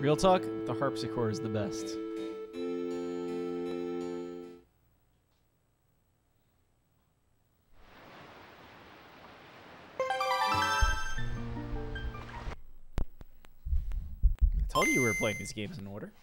Real talk, the harpsichord is the best. I told you we were playing these games in order.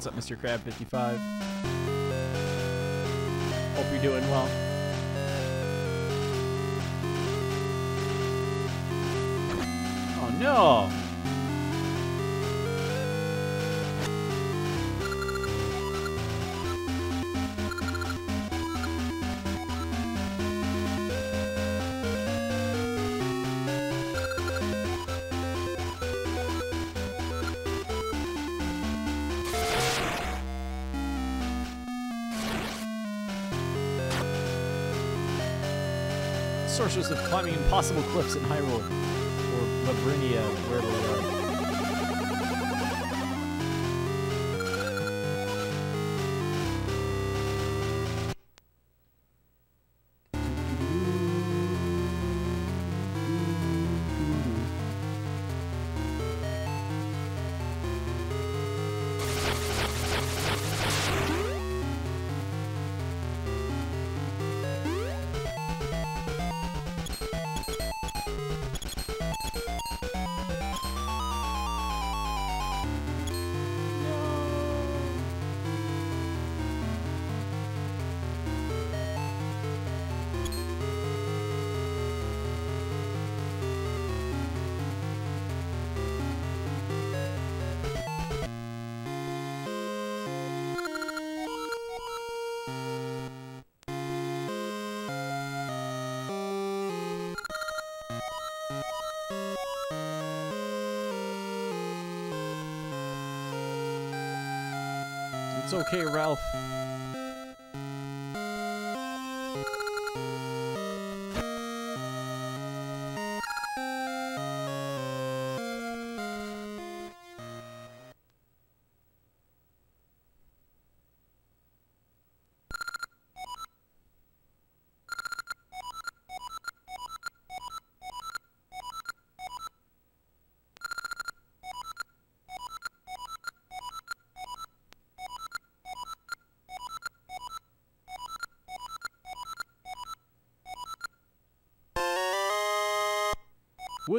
What's up, Mr. Crab 55? Hope you're doing well. Oh no! Sorcerers of climbing impossible cliffs in Hyrule, or Labrynna, wherever we are. It's okay, Ralph.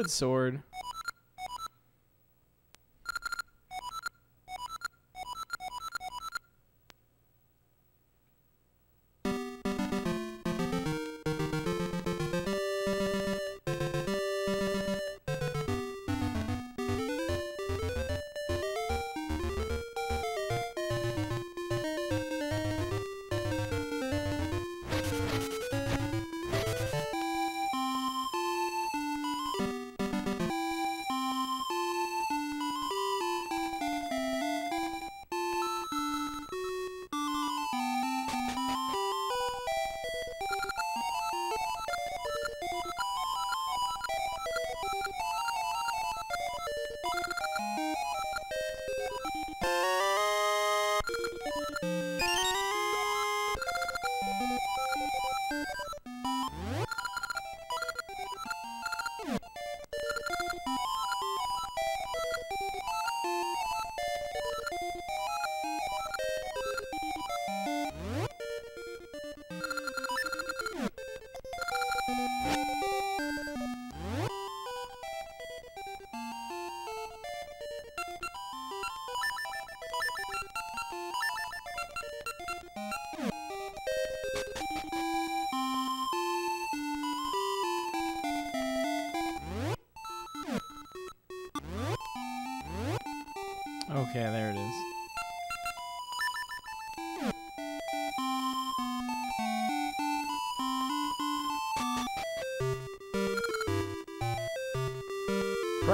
Wood sword.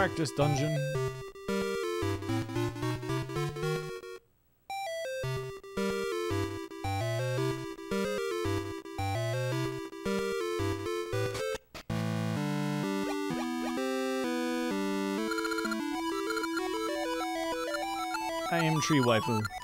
Practice dungeon. I am tree waifu.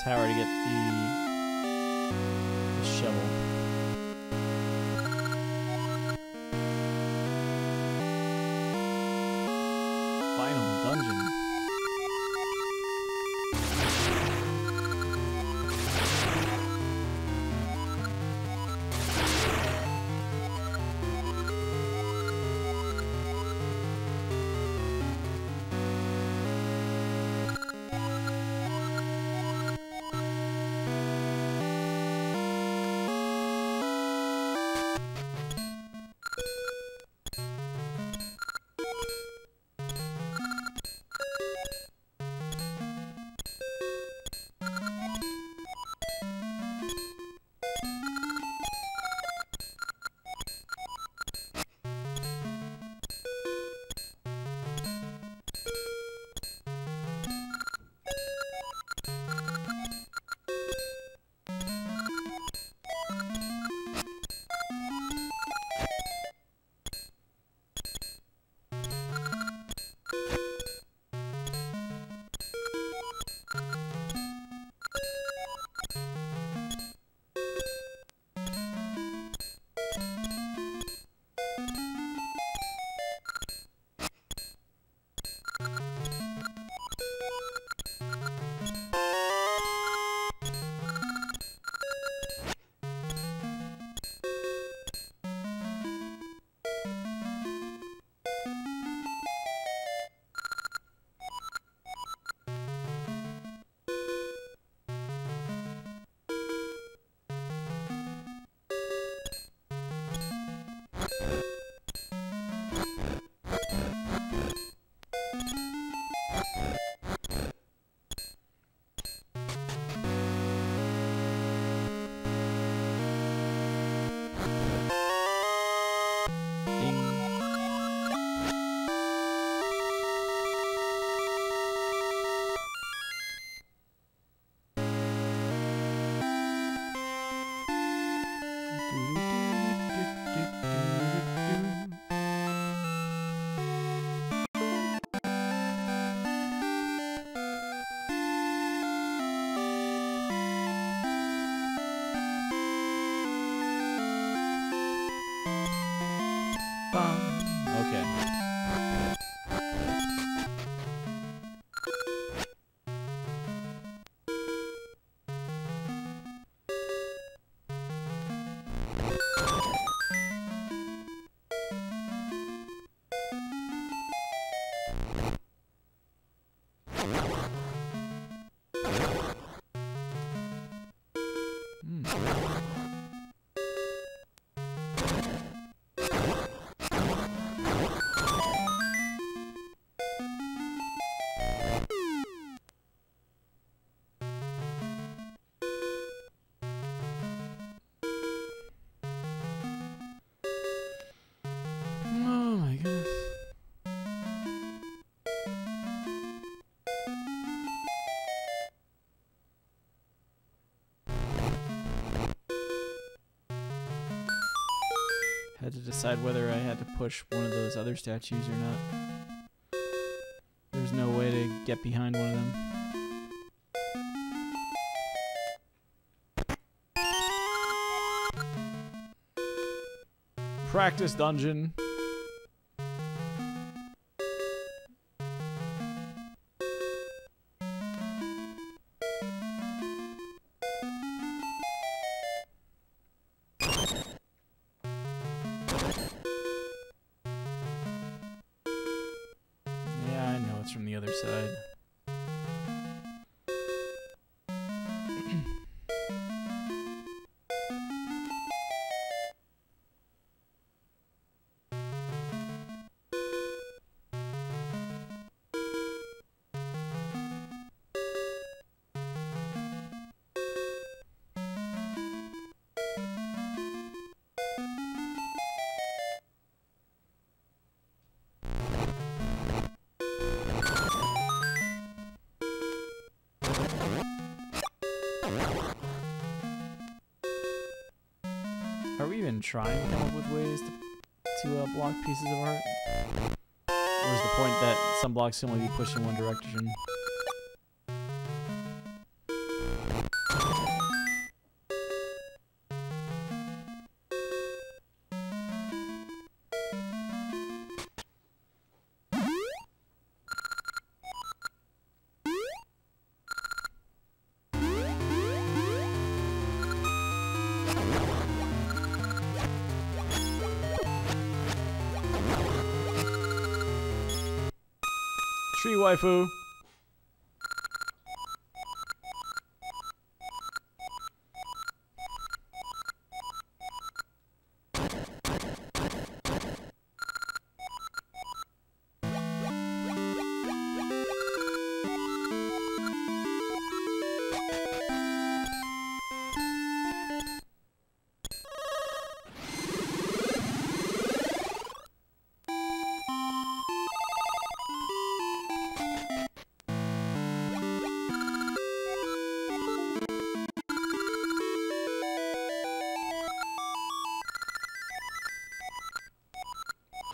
Tower to get decide whether I had to push one of those other statues or not. There's no way to get behind one of them. Practice dungeon. Trying to come up with ways to, to uh, block pieces of art? Or is the point that some blocks can only be pushed in one direction? Waifu.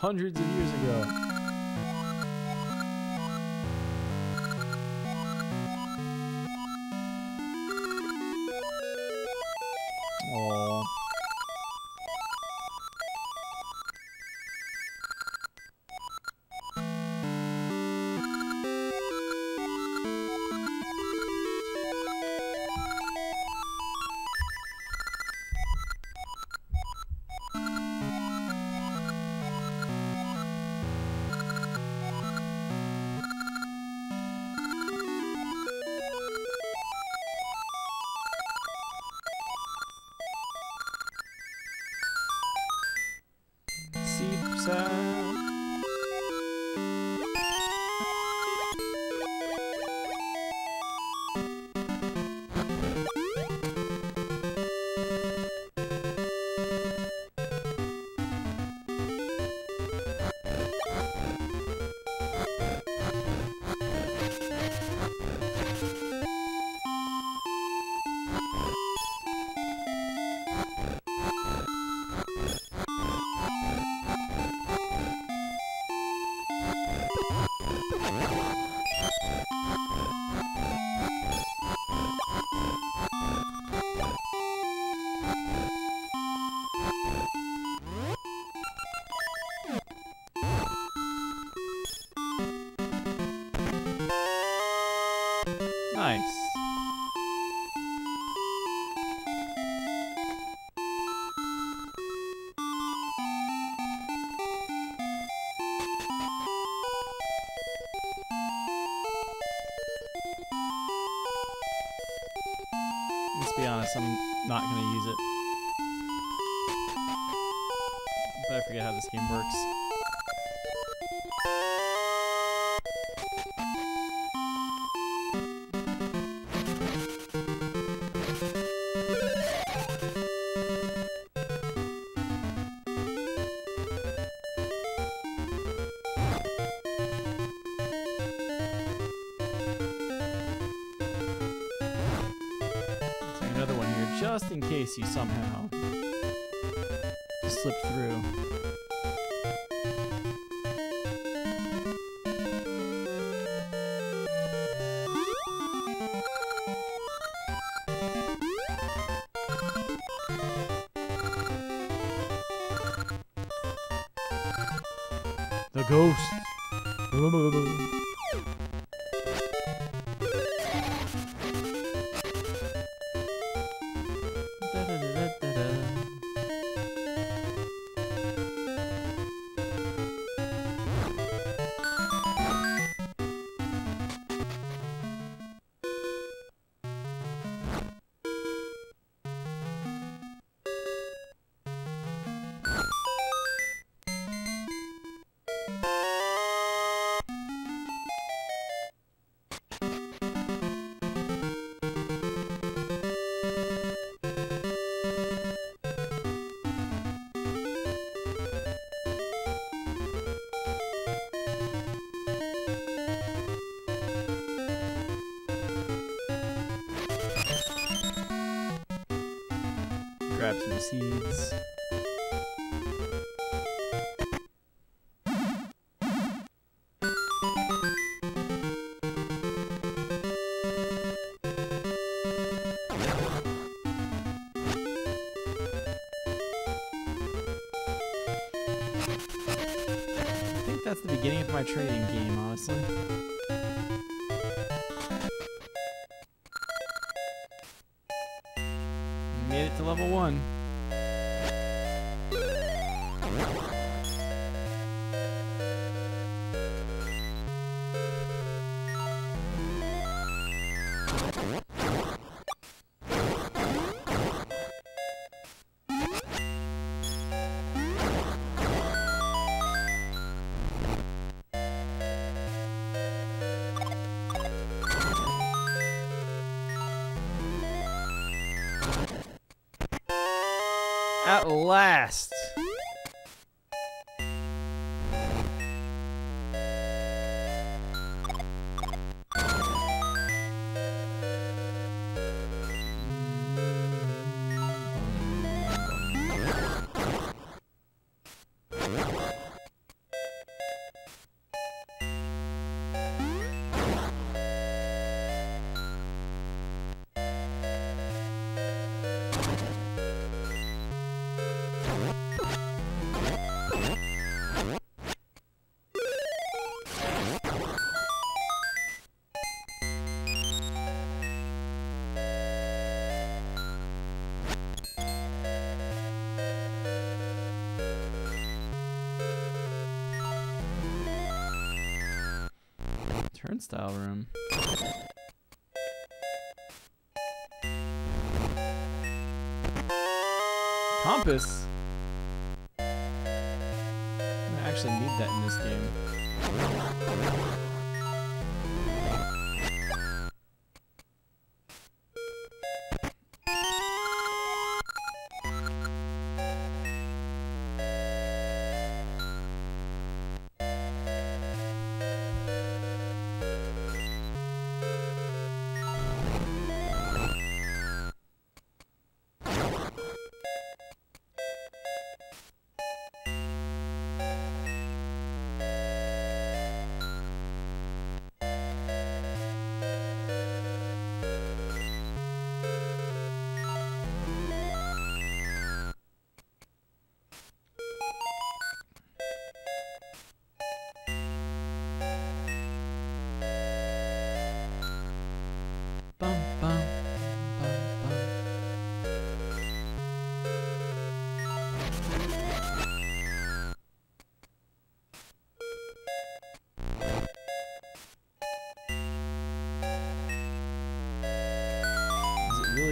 Hundreds of years ago. Not gonna use it. But I forget how this game works. Just in case you somehow slip through. Level one. Last. Turnstile room. Compass. I actually need that in this game.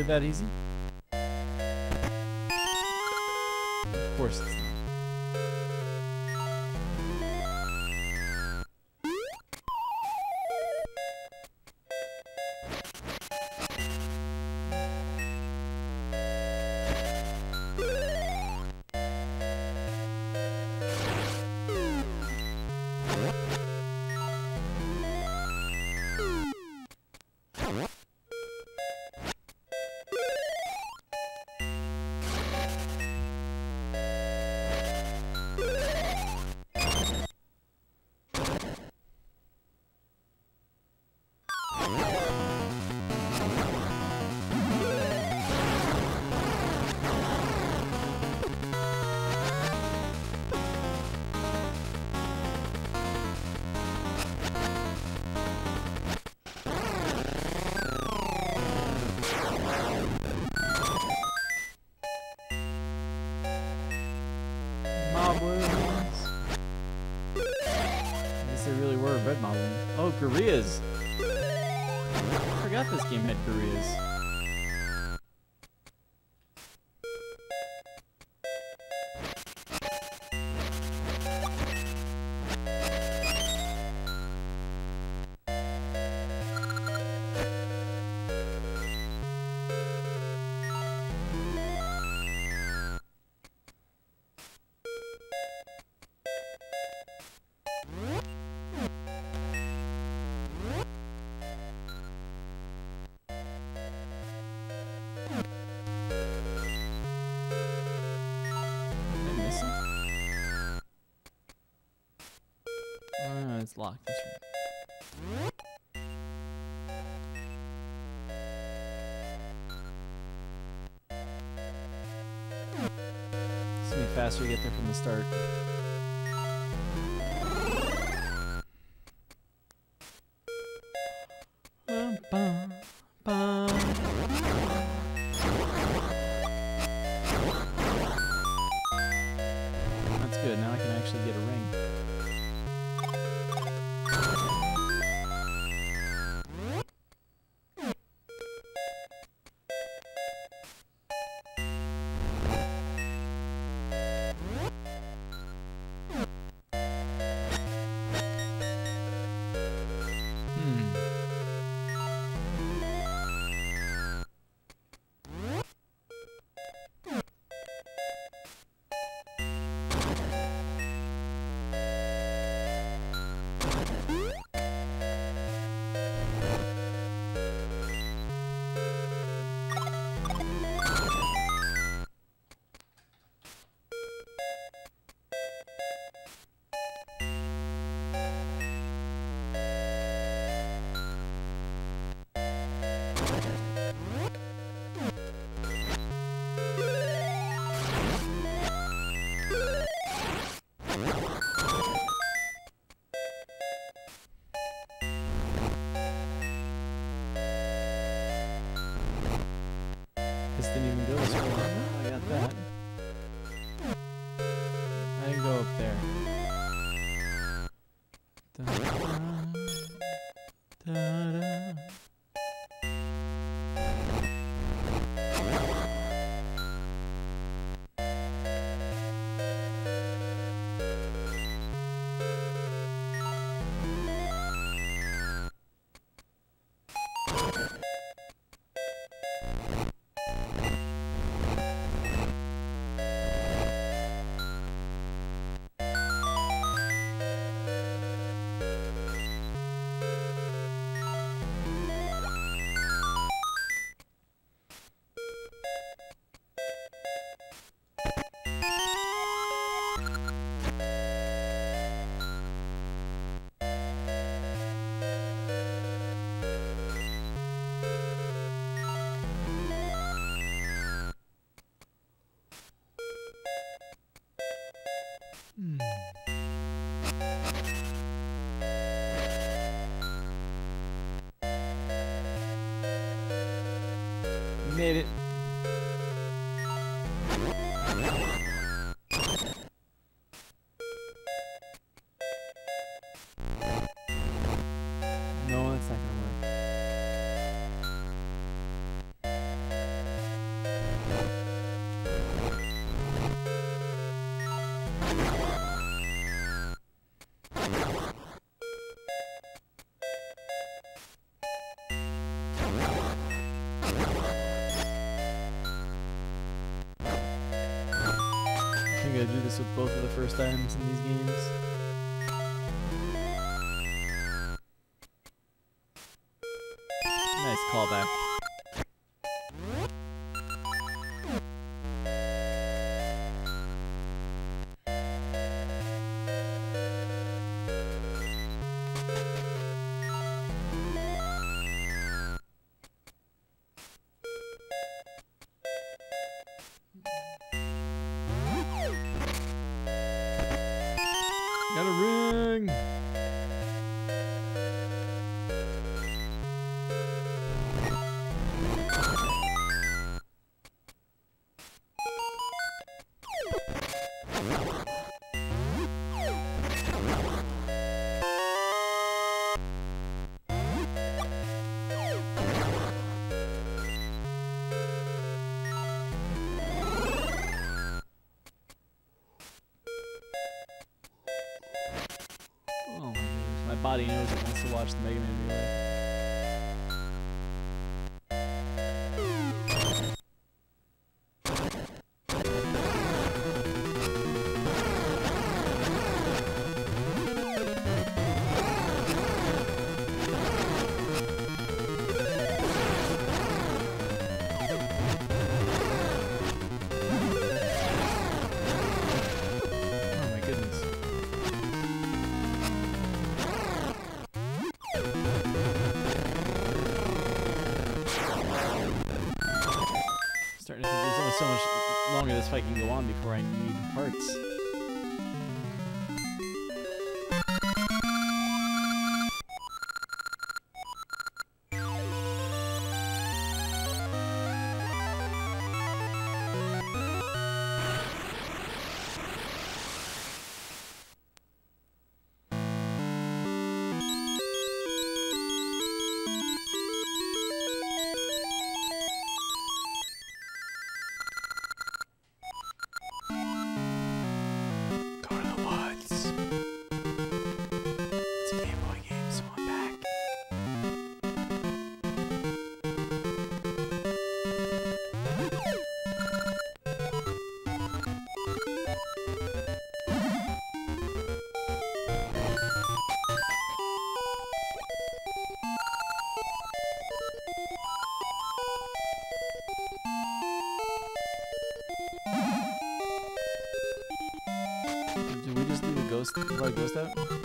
Is Let's lock this room. It's gonna be faster to get there from the start. even do it. this with both of the first items in these games. Nice callback. body knows it wants to watch the Mega Man relay. so much. Everybody does that?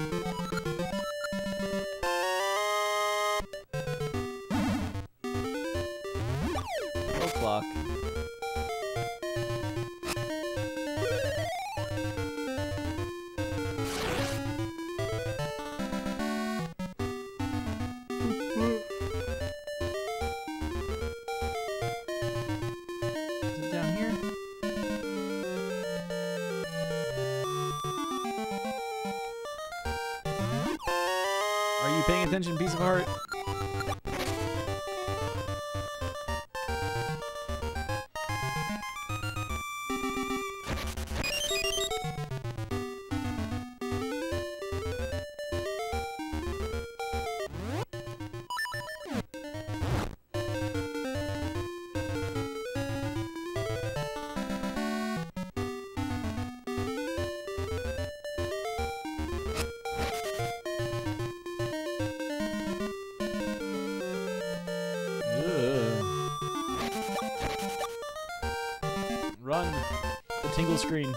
screen.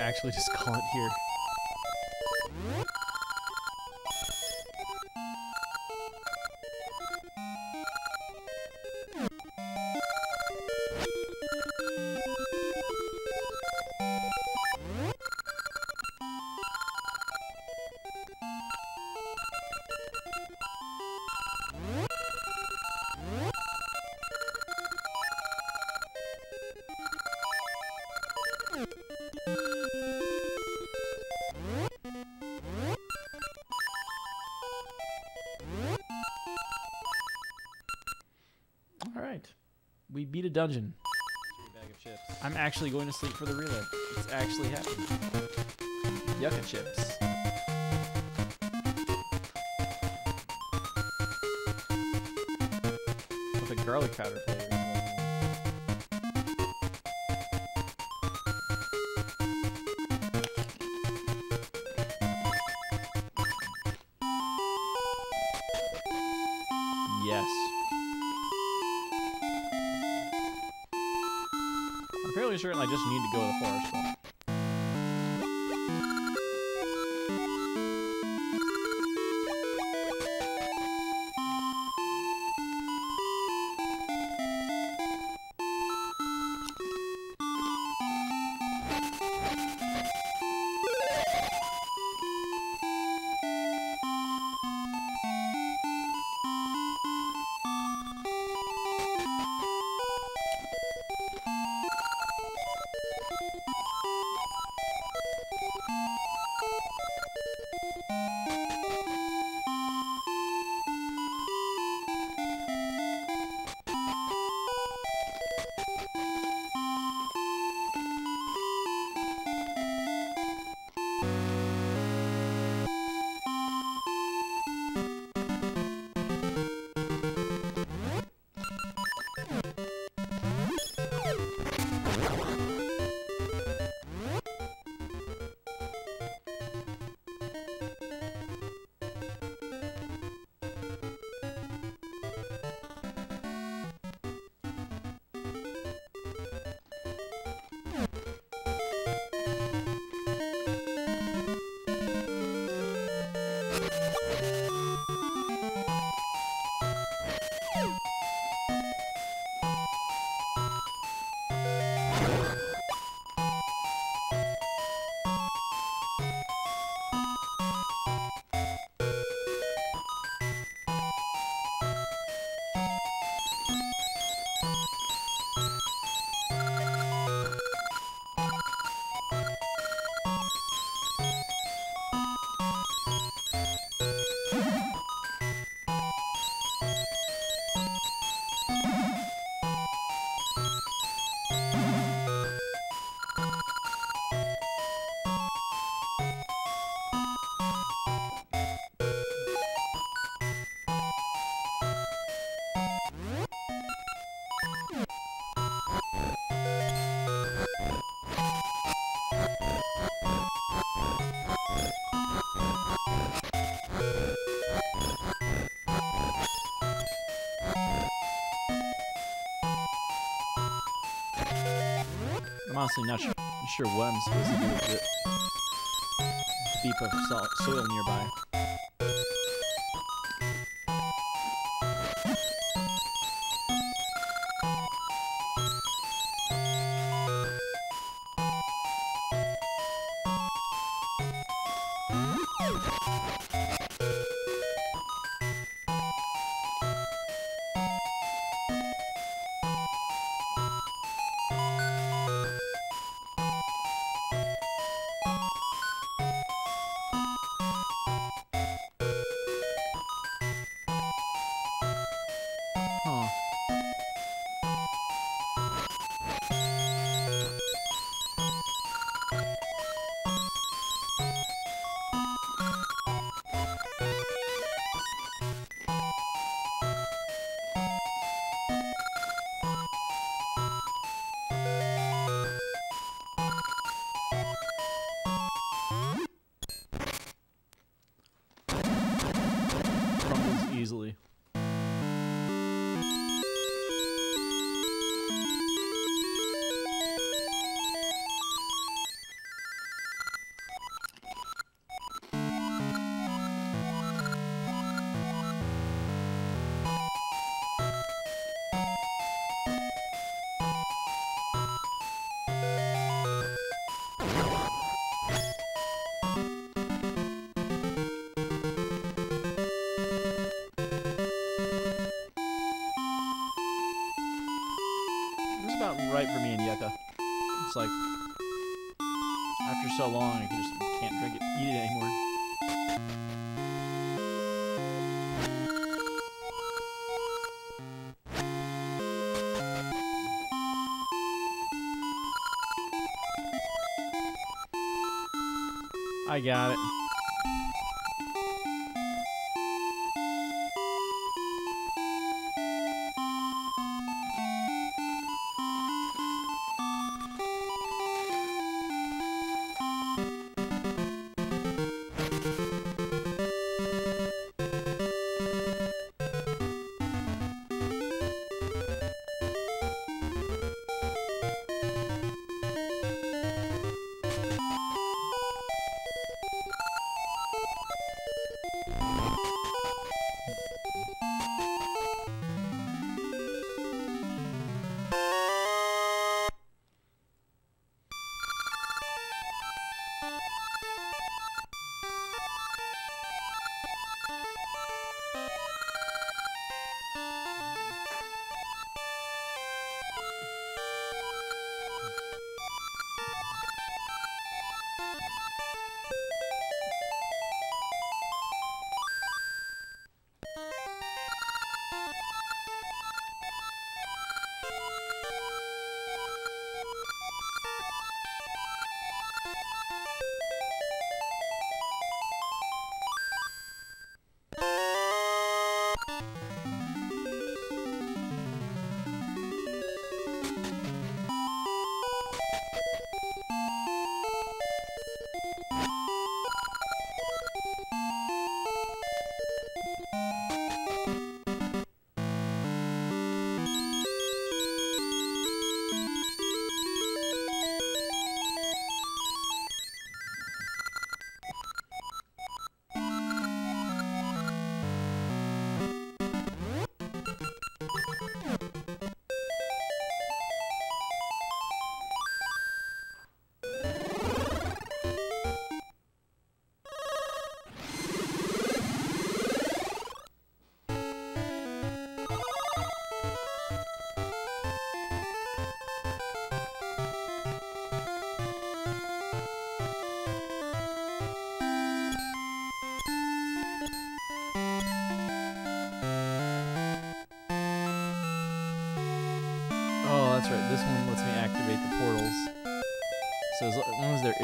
actually just call it here. we beat a dungeon. I'm actually going to sleep for the relay. It's actually happening. Yucca chips. With a garlic powder flavor. Go to the forest. Honestly not sure, sure what I'm supposed to do with it. Deep of so- soil nearby. I got it.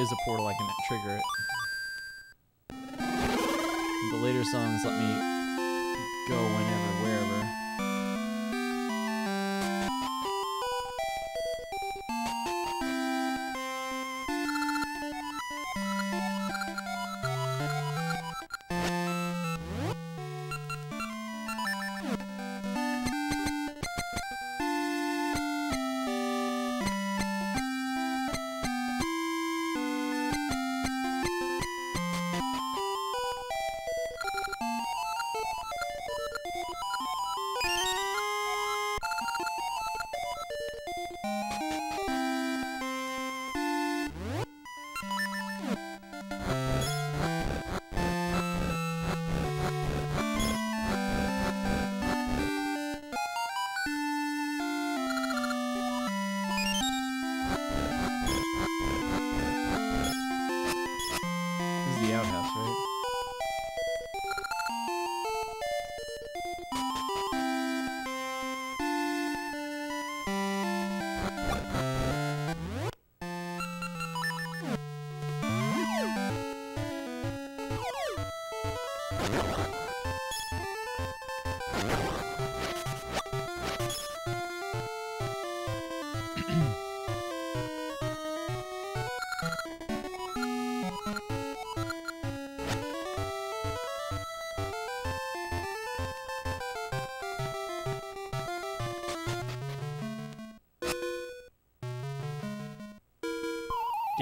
Is a portal, I can trigger it. The later songs let me go whenever,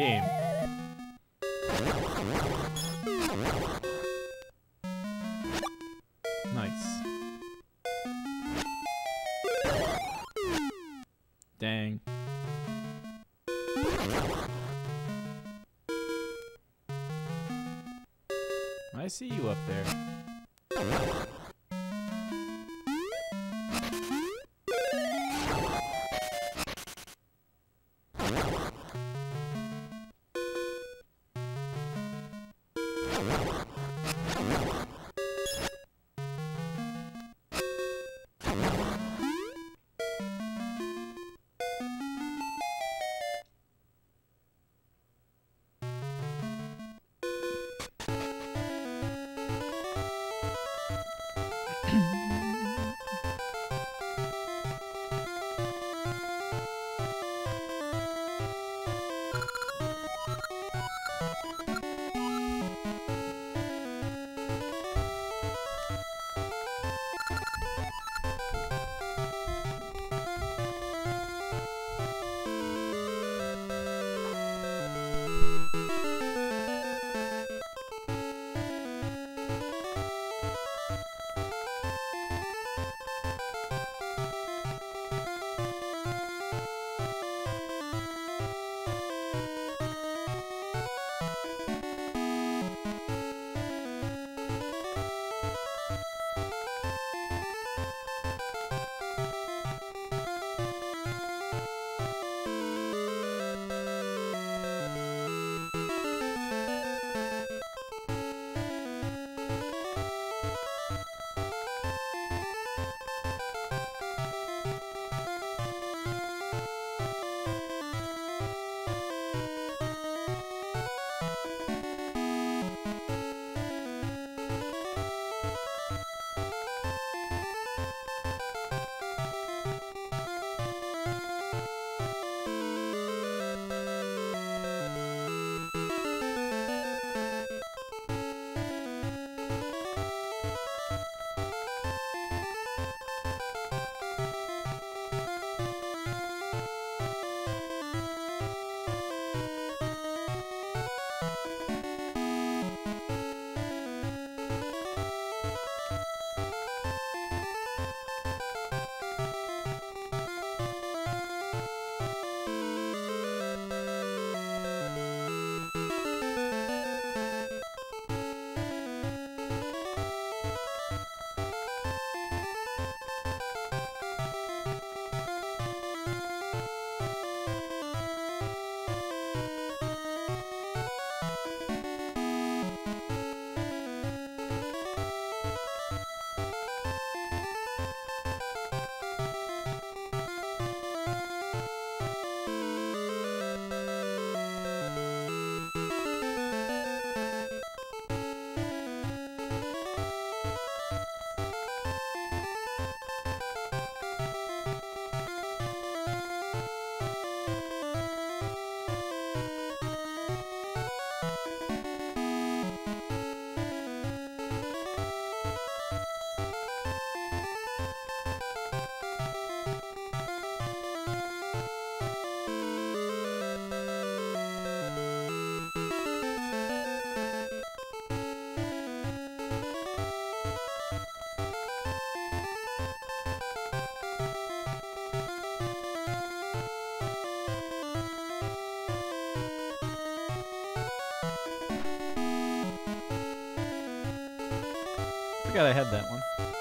Game. Nice. Dang. I see you up there. Forgot I had that one.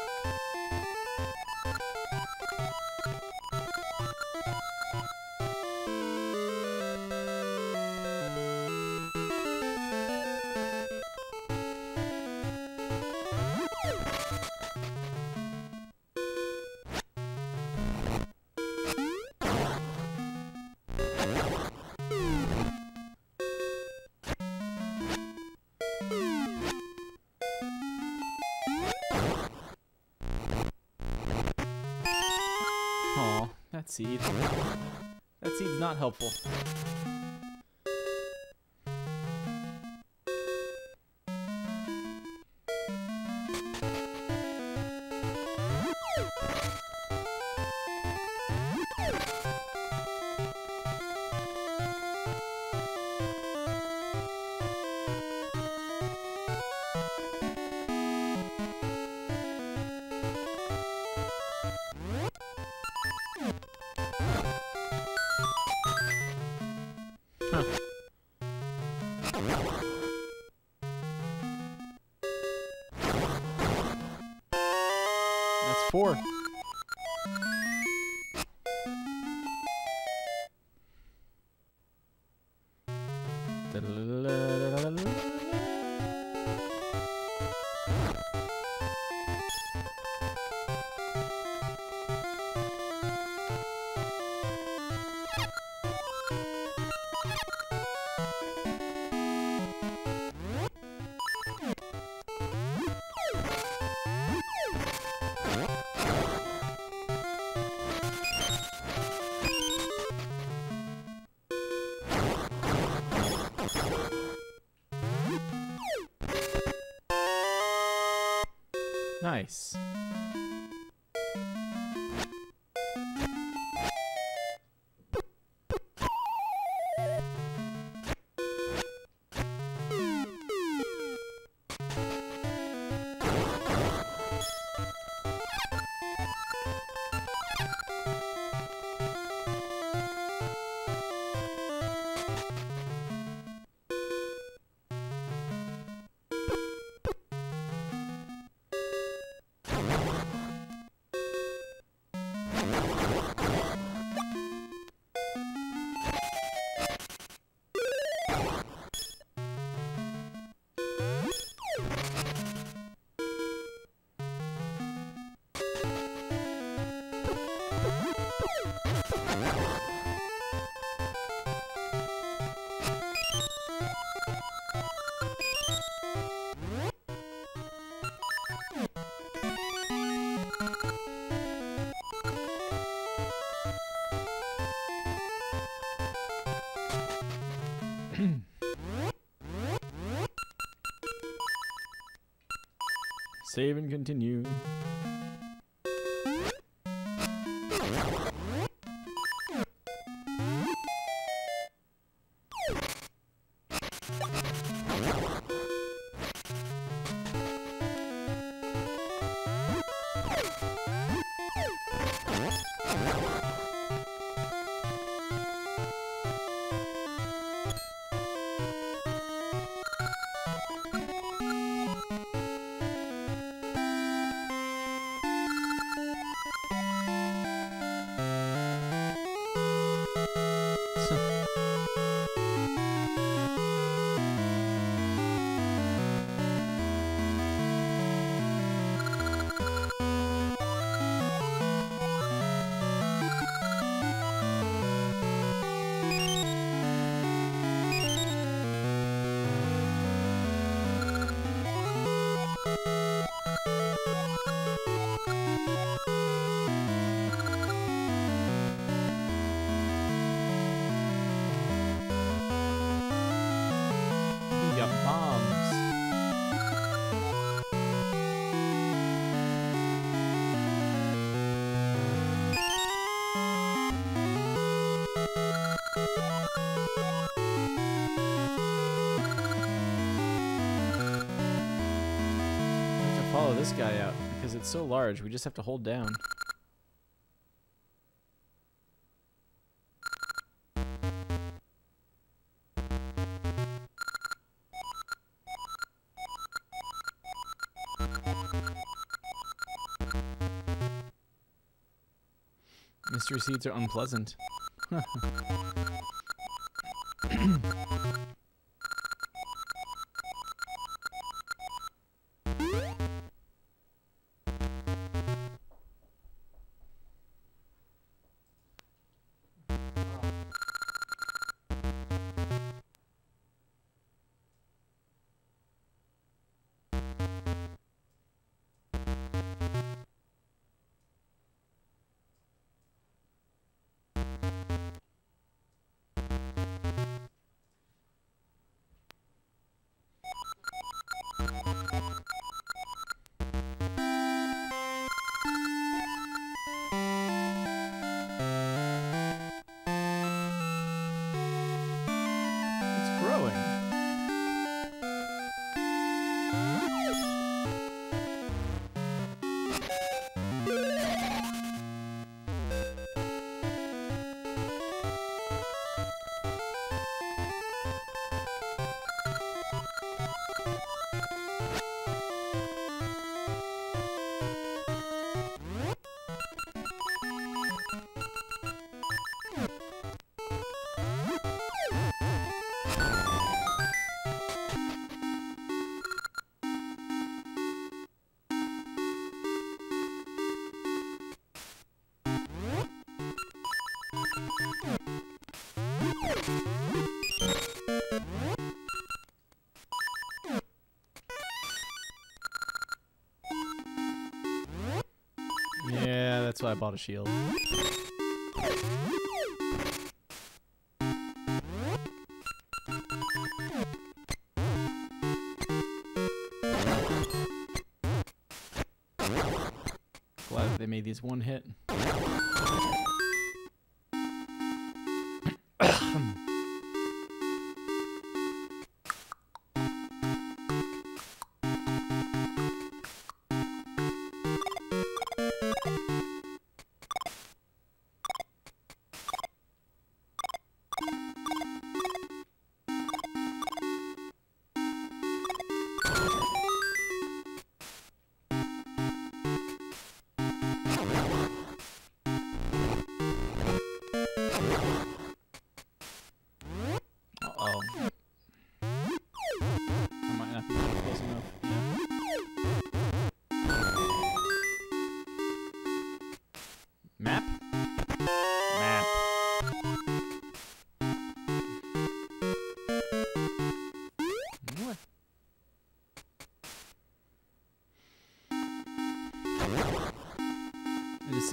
Seed. That seed's not helpful. Nice. Save and continue. this guy out because it's so large. We just have to hold down. Mystery seeds are unpleasant. that's why I bought a shield. Glad they made these one hit.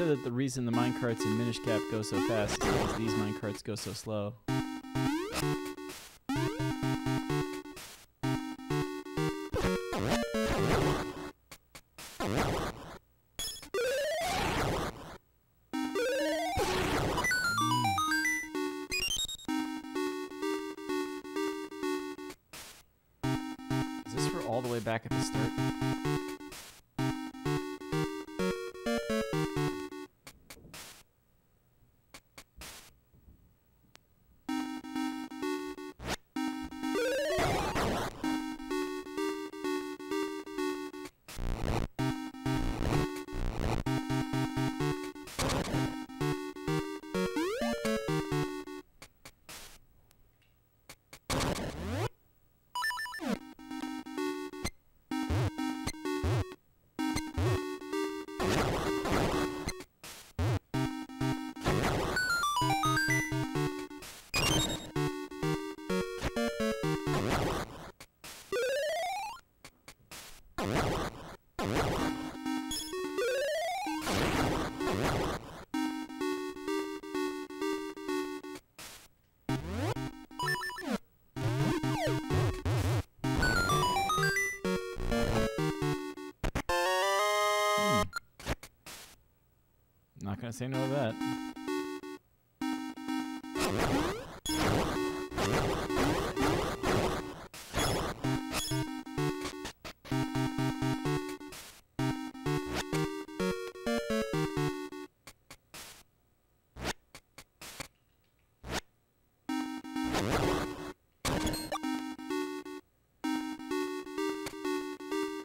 Said that the reason the minecarts in Minish Cap go so fast is because these minecarts go so slow. Gonna say no to that.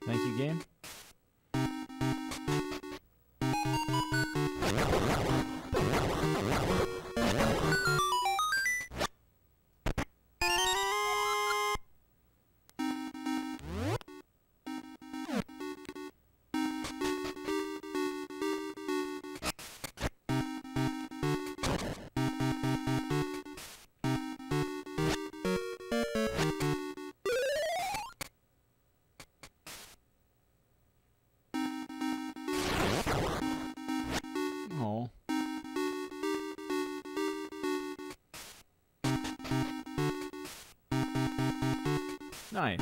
Thank you, game. Nice.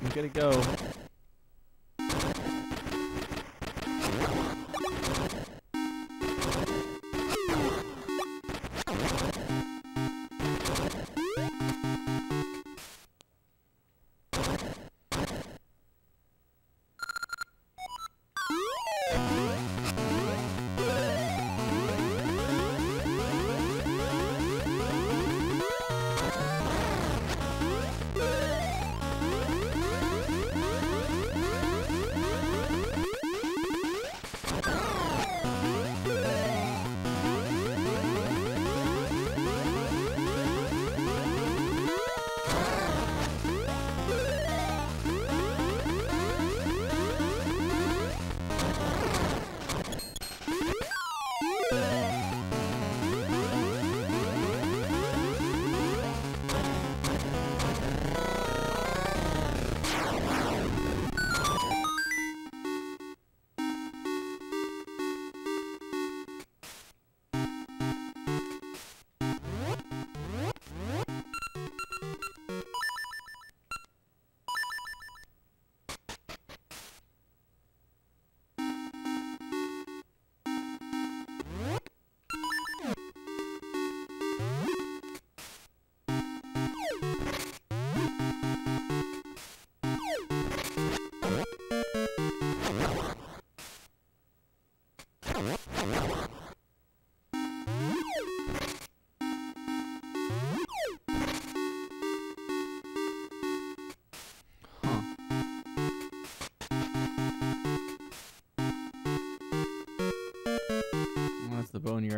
I'm gonna go.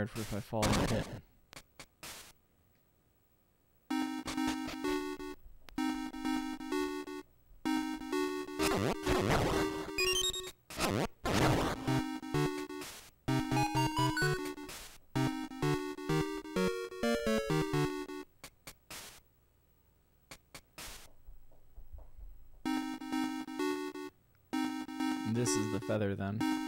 Boneyard for if I fall in pit. This is the feather then.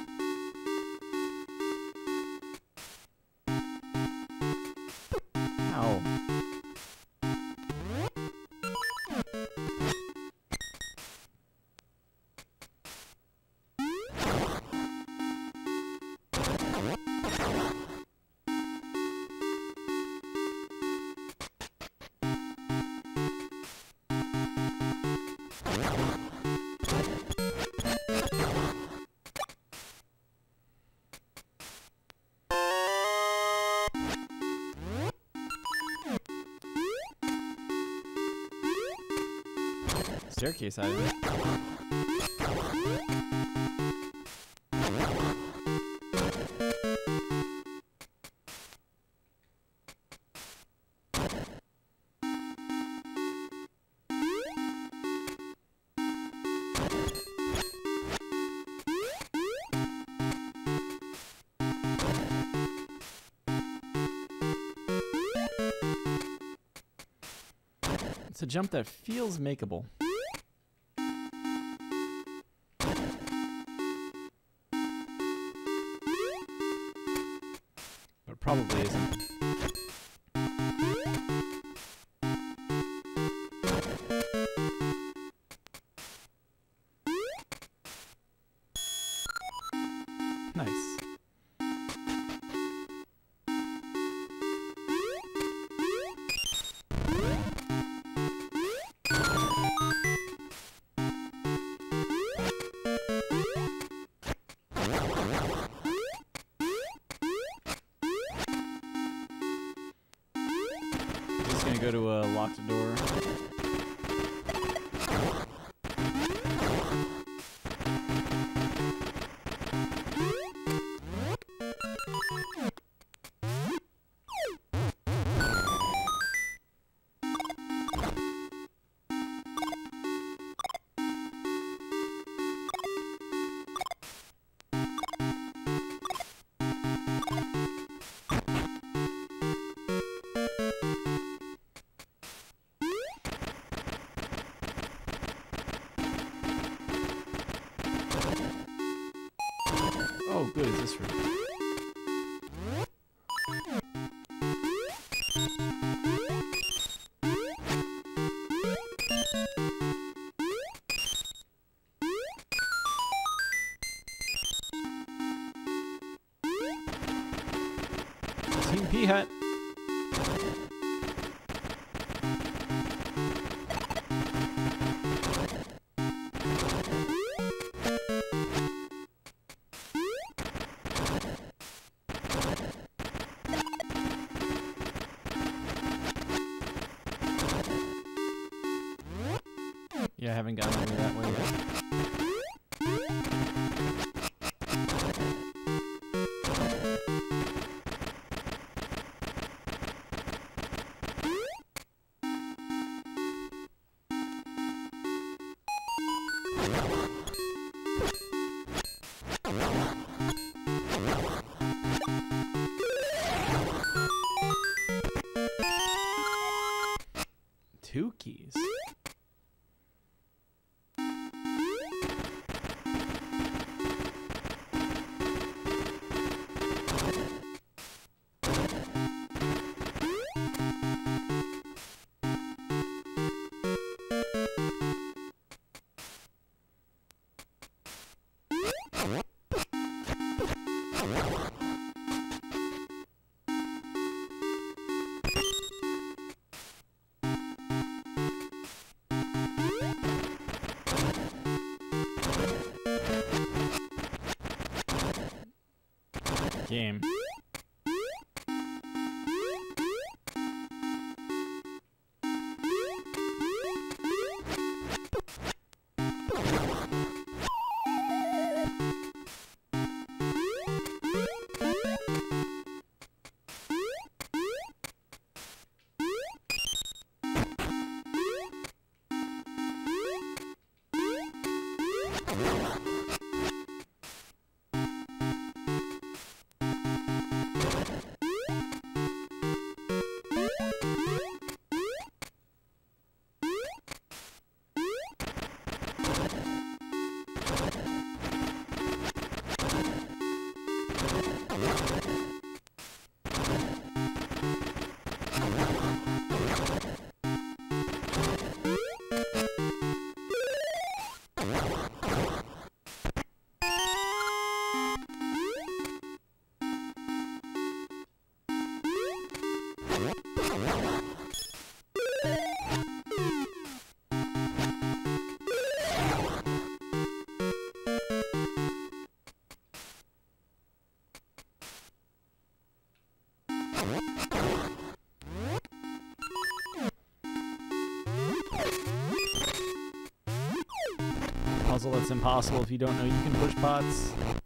Staircase out of it. It's a jump that feels makeable. Good. Is this for? Team P hat. Haven't gotten over that way yet. Two keys. Game. That's impossible if you don't know you can push pots.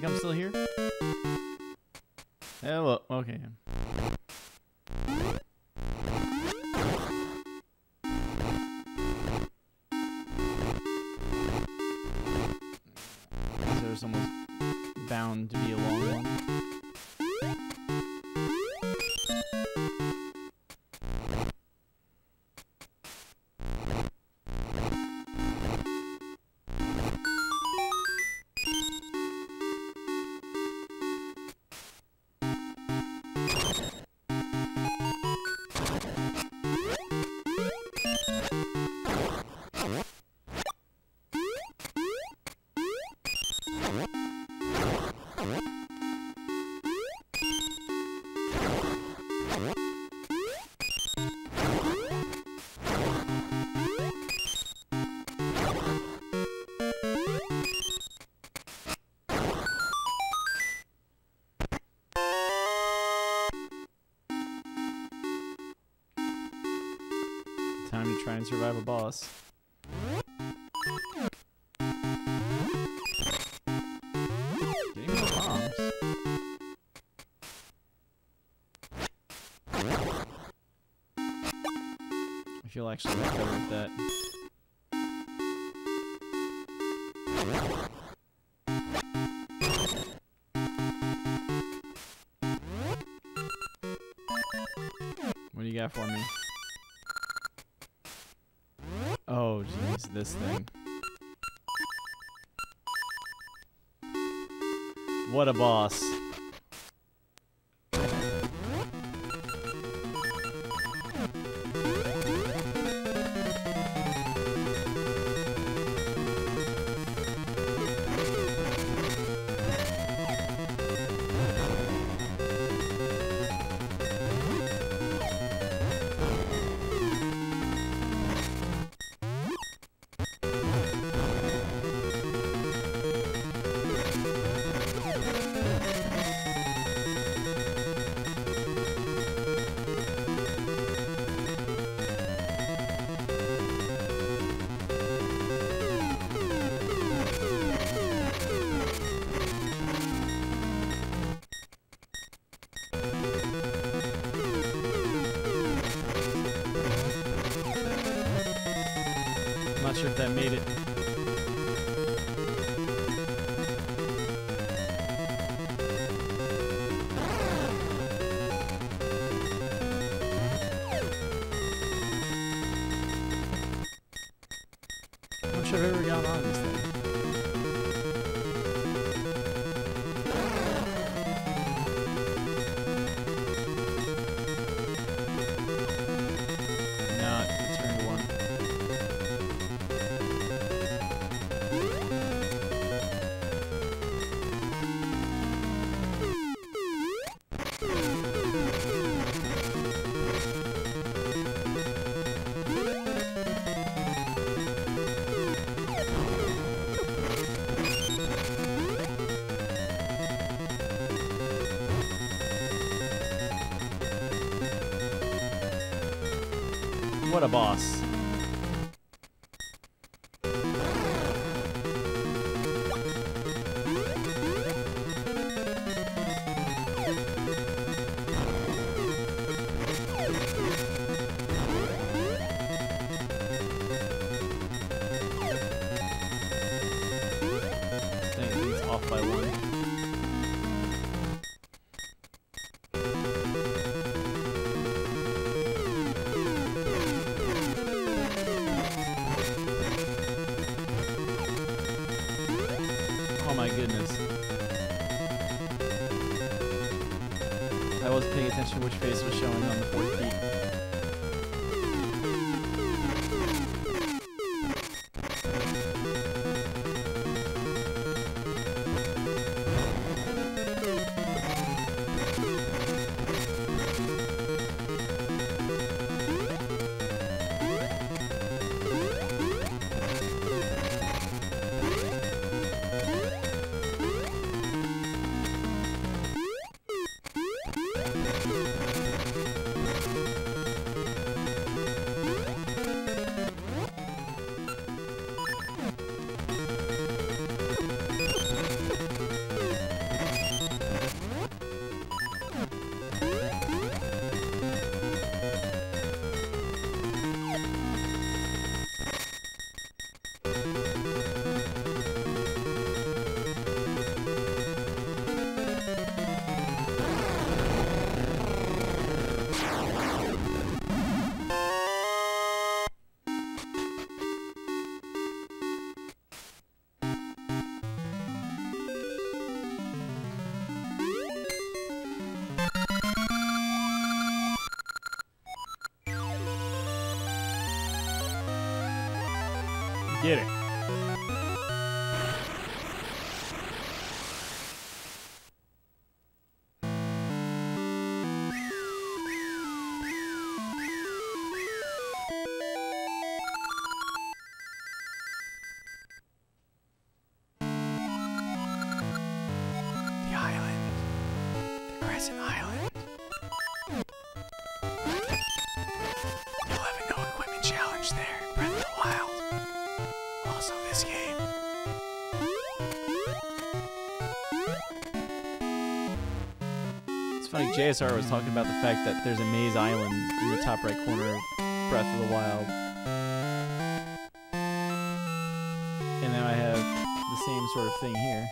Think I'm still here. Hello. Okay. Time to try and survive a boss. I actually much better with that. What do you got for me? Oh, jeez, this thing. What a boss. What a boss. Funny, JSR was talking about the fact that there's a maze island in the top right corner of Breath of the Wild. And now I have the same sort of thing here.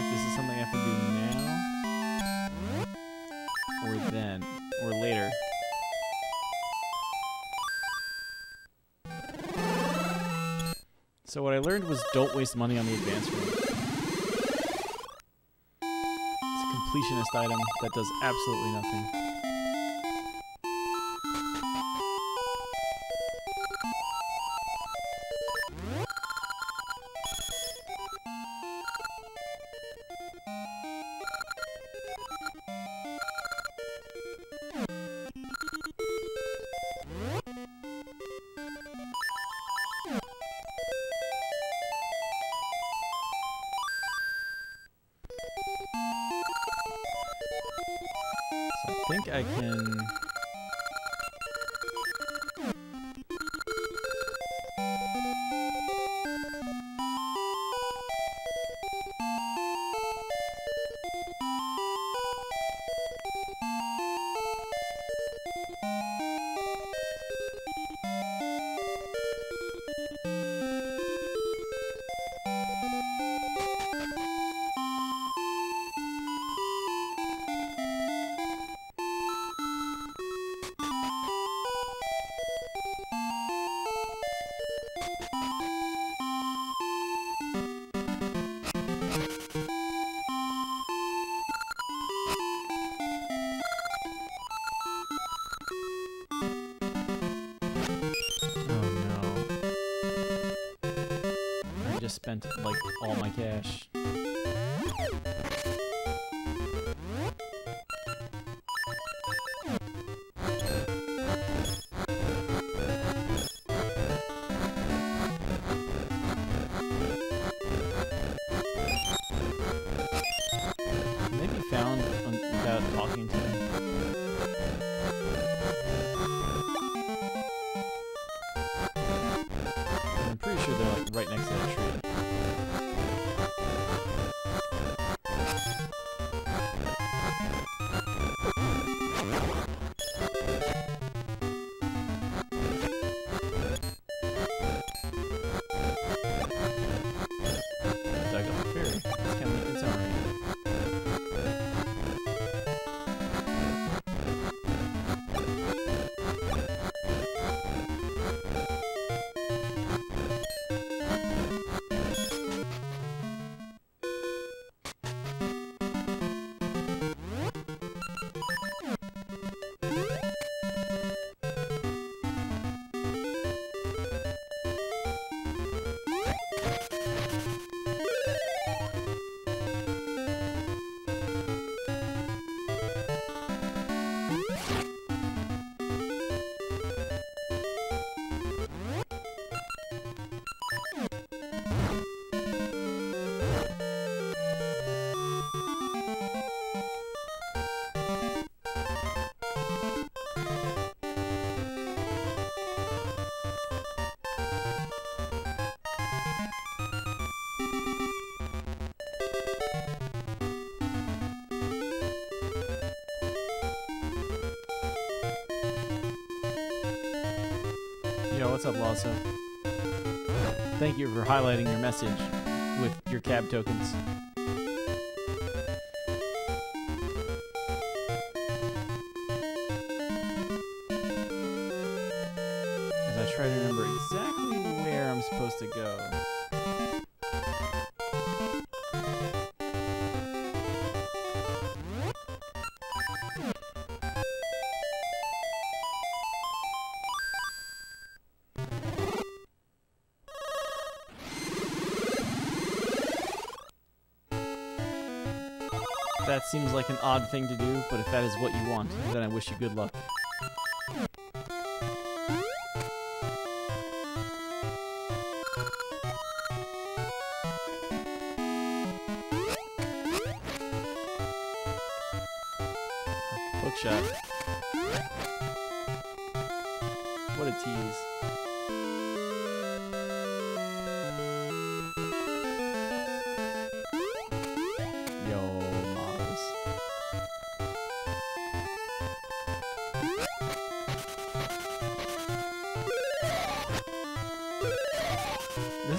If this is something I have to do now or then or later. So what I learned was don't waste money on the advanced room. It's a completionist item that does absolutely nothing. What's up, Lasso? Thank you for highlighting your message with your cab tokens. Seems like an odd thing to do, but if that is what you want, then I wish you good luck.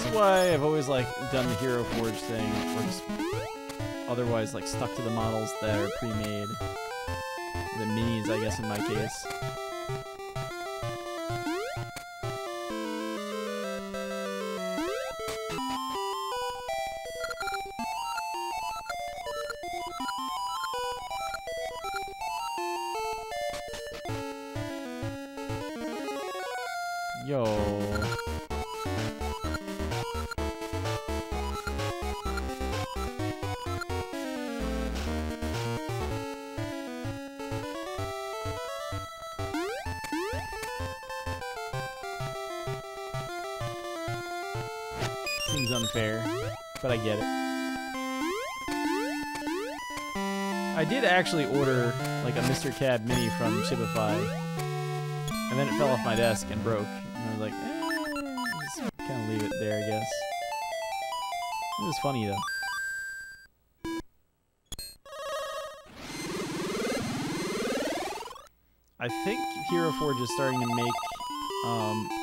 This is why I've always like done the Hero Forge thing, or just otherwise like stuck to the models that are pre-made. The minis, I guess, in my case. Actually order like a Mr. Cab Mini from Shibify, and then it fell off my desk and broke. And I was like, eh, just kind of leave it there, I guess. It was funny though. I think Hero Forge is starting to make um,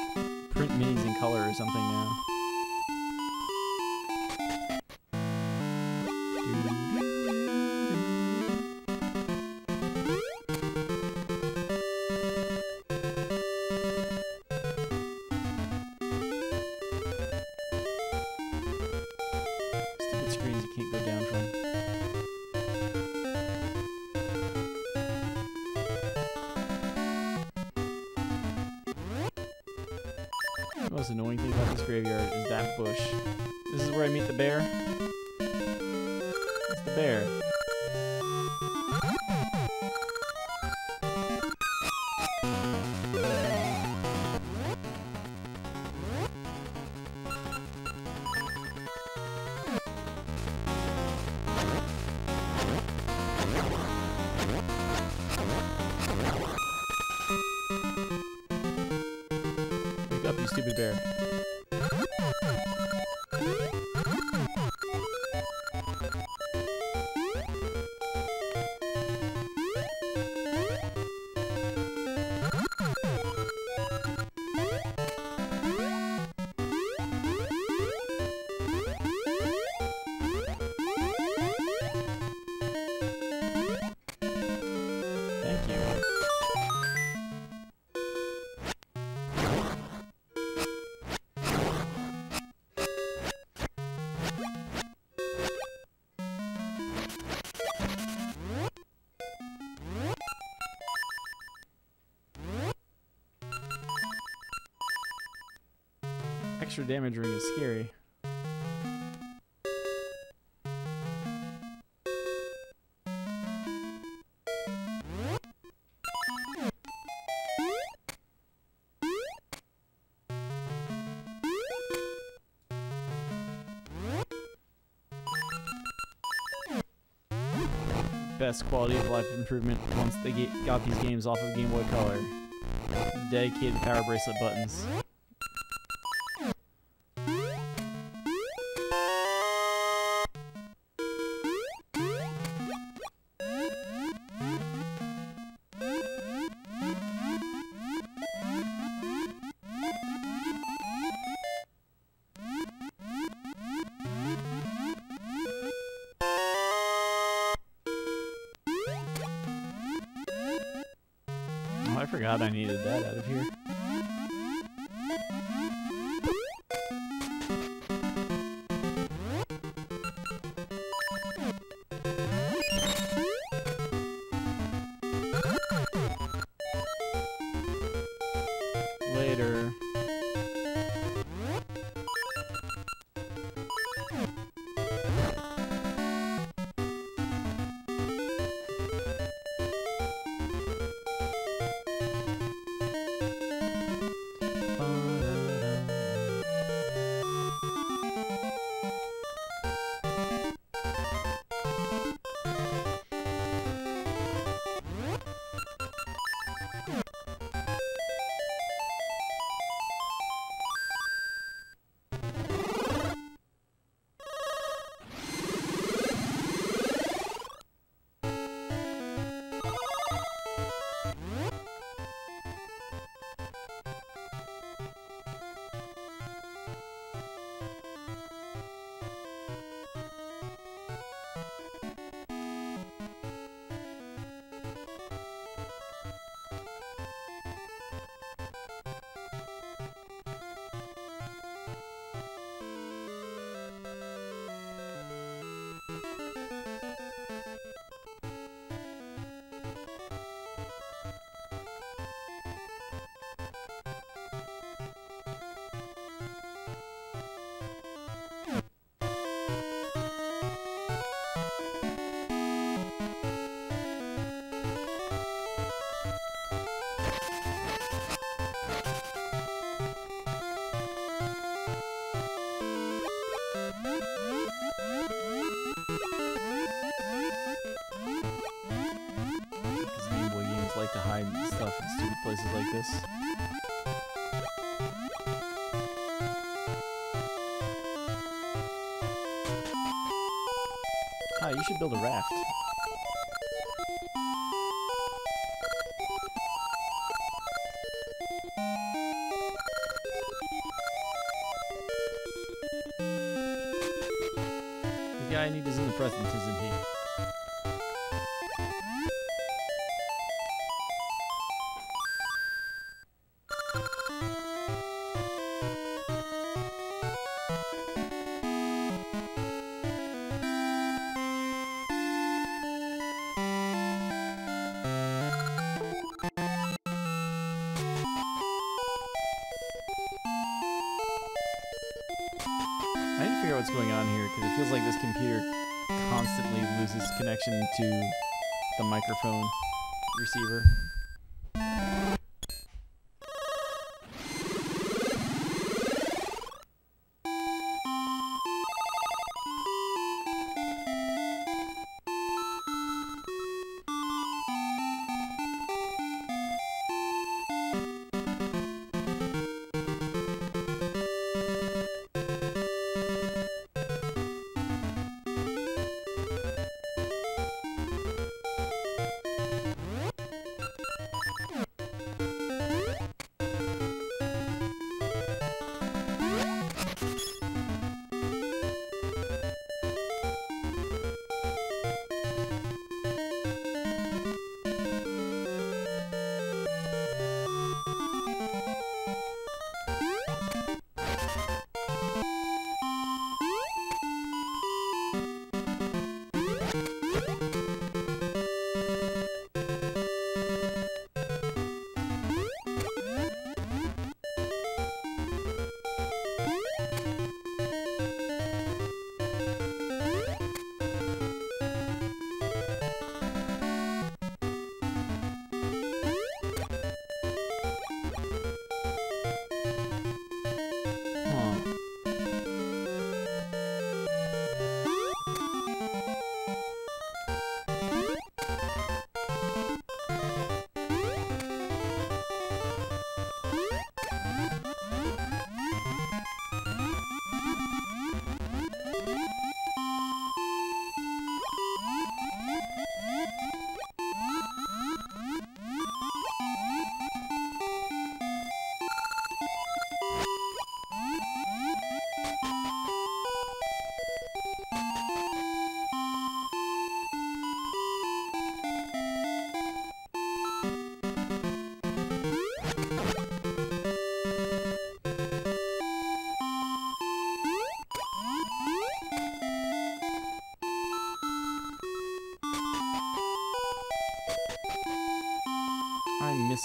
Extra damage ring is scary. Best quality of life improvement once they get, got these games off of Game Boy Color. Dedicated power bracelet buttons. Like to hide stuff in stupid places like this. Ah, you should build a raft.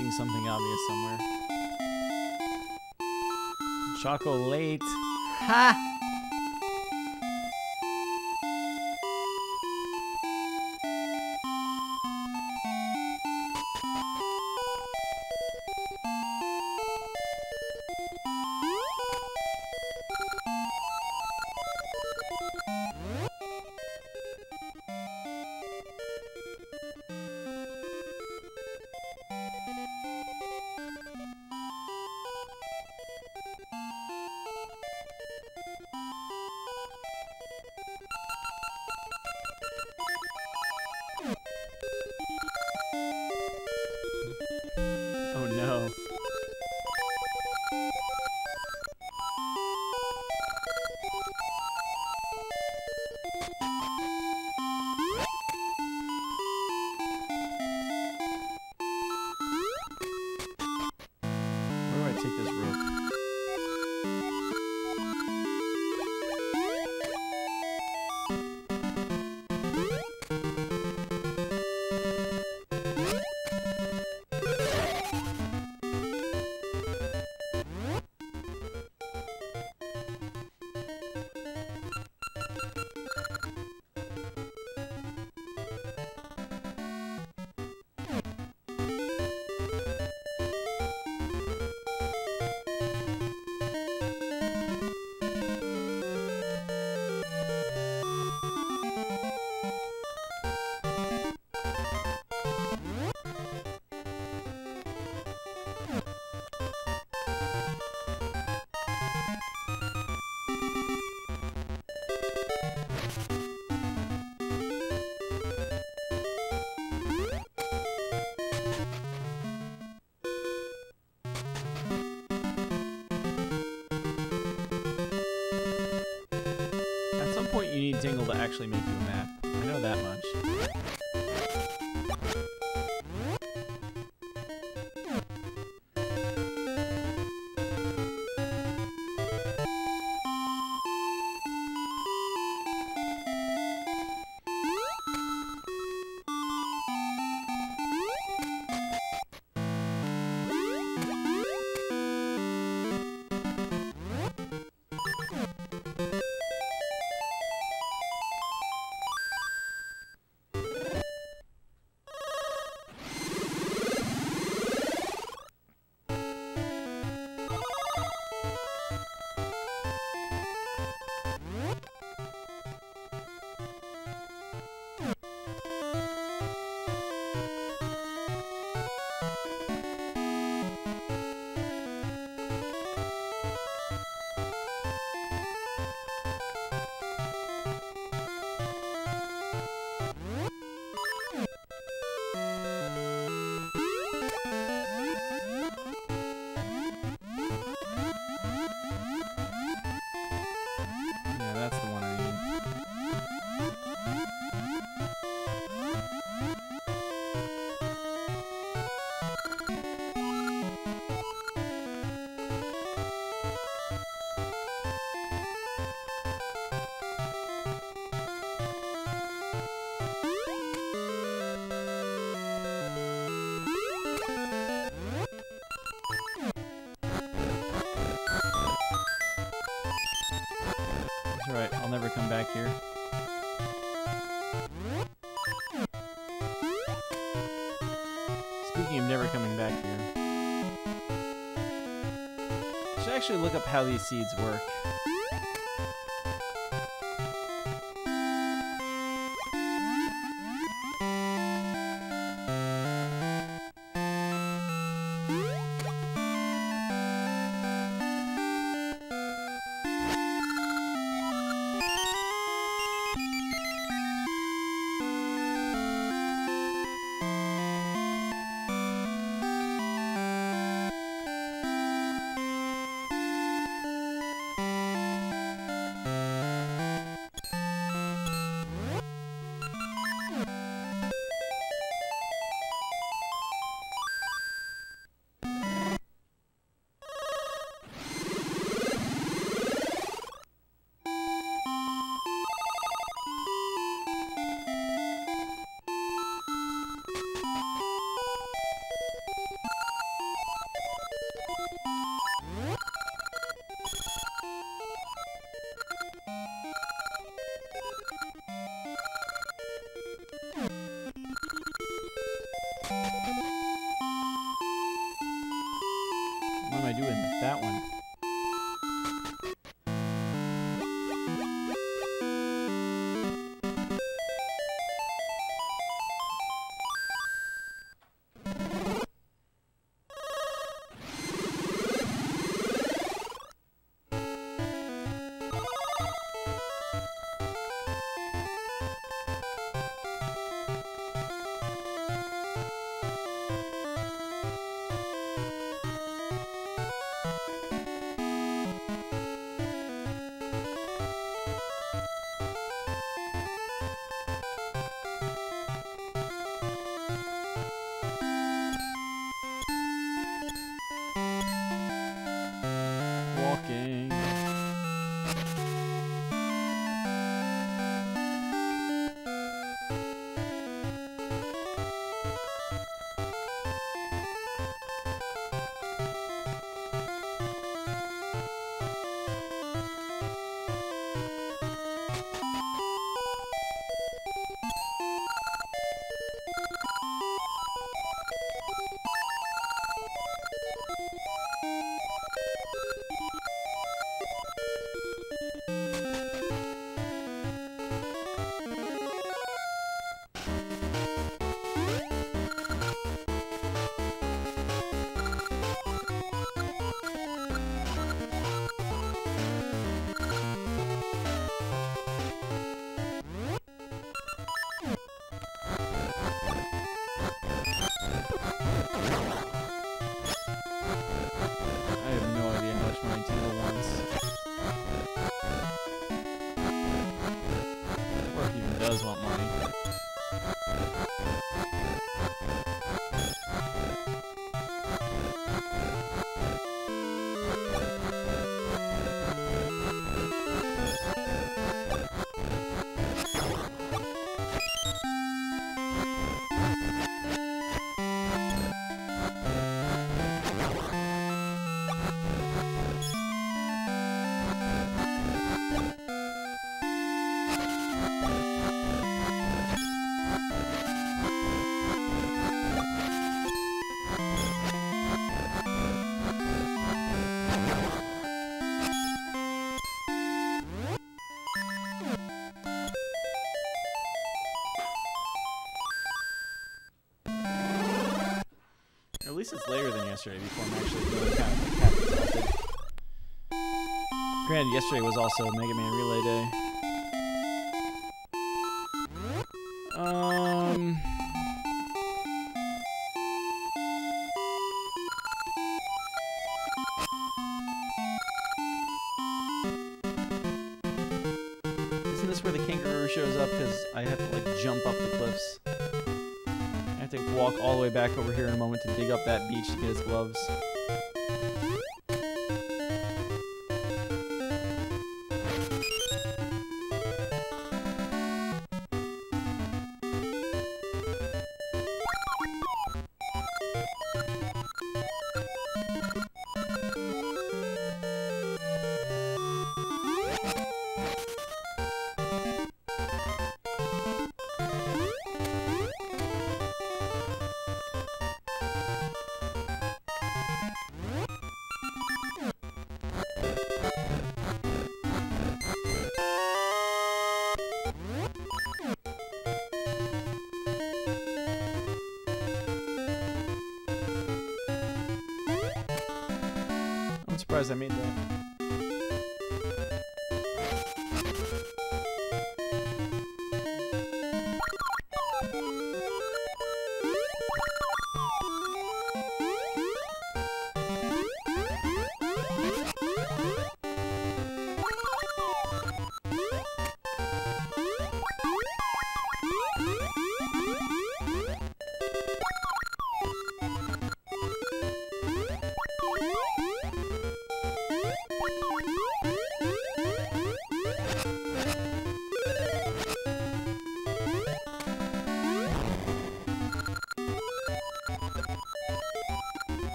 Missing something obvious somewhere. Chocolate. Ha! Point, you need Tingle to actually make you a map. I know that much. look up how these seeds work. minutes later than yesterday before I'm actually really kind of happy about it. Granted, yesterday was also Mega Man Relay Day. that beach to get his gloves. Surprised I made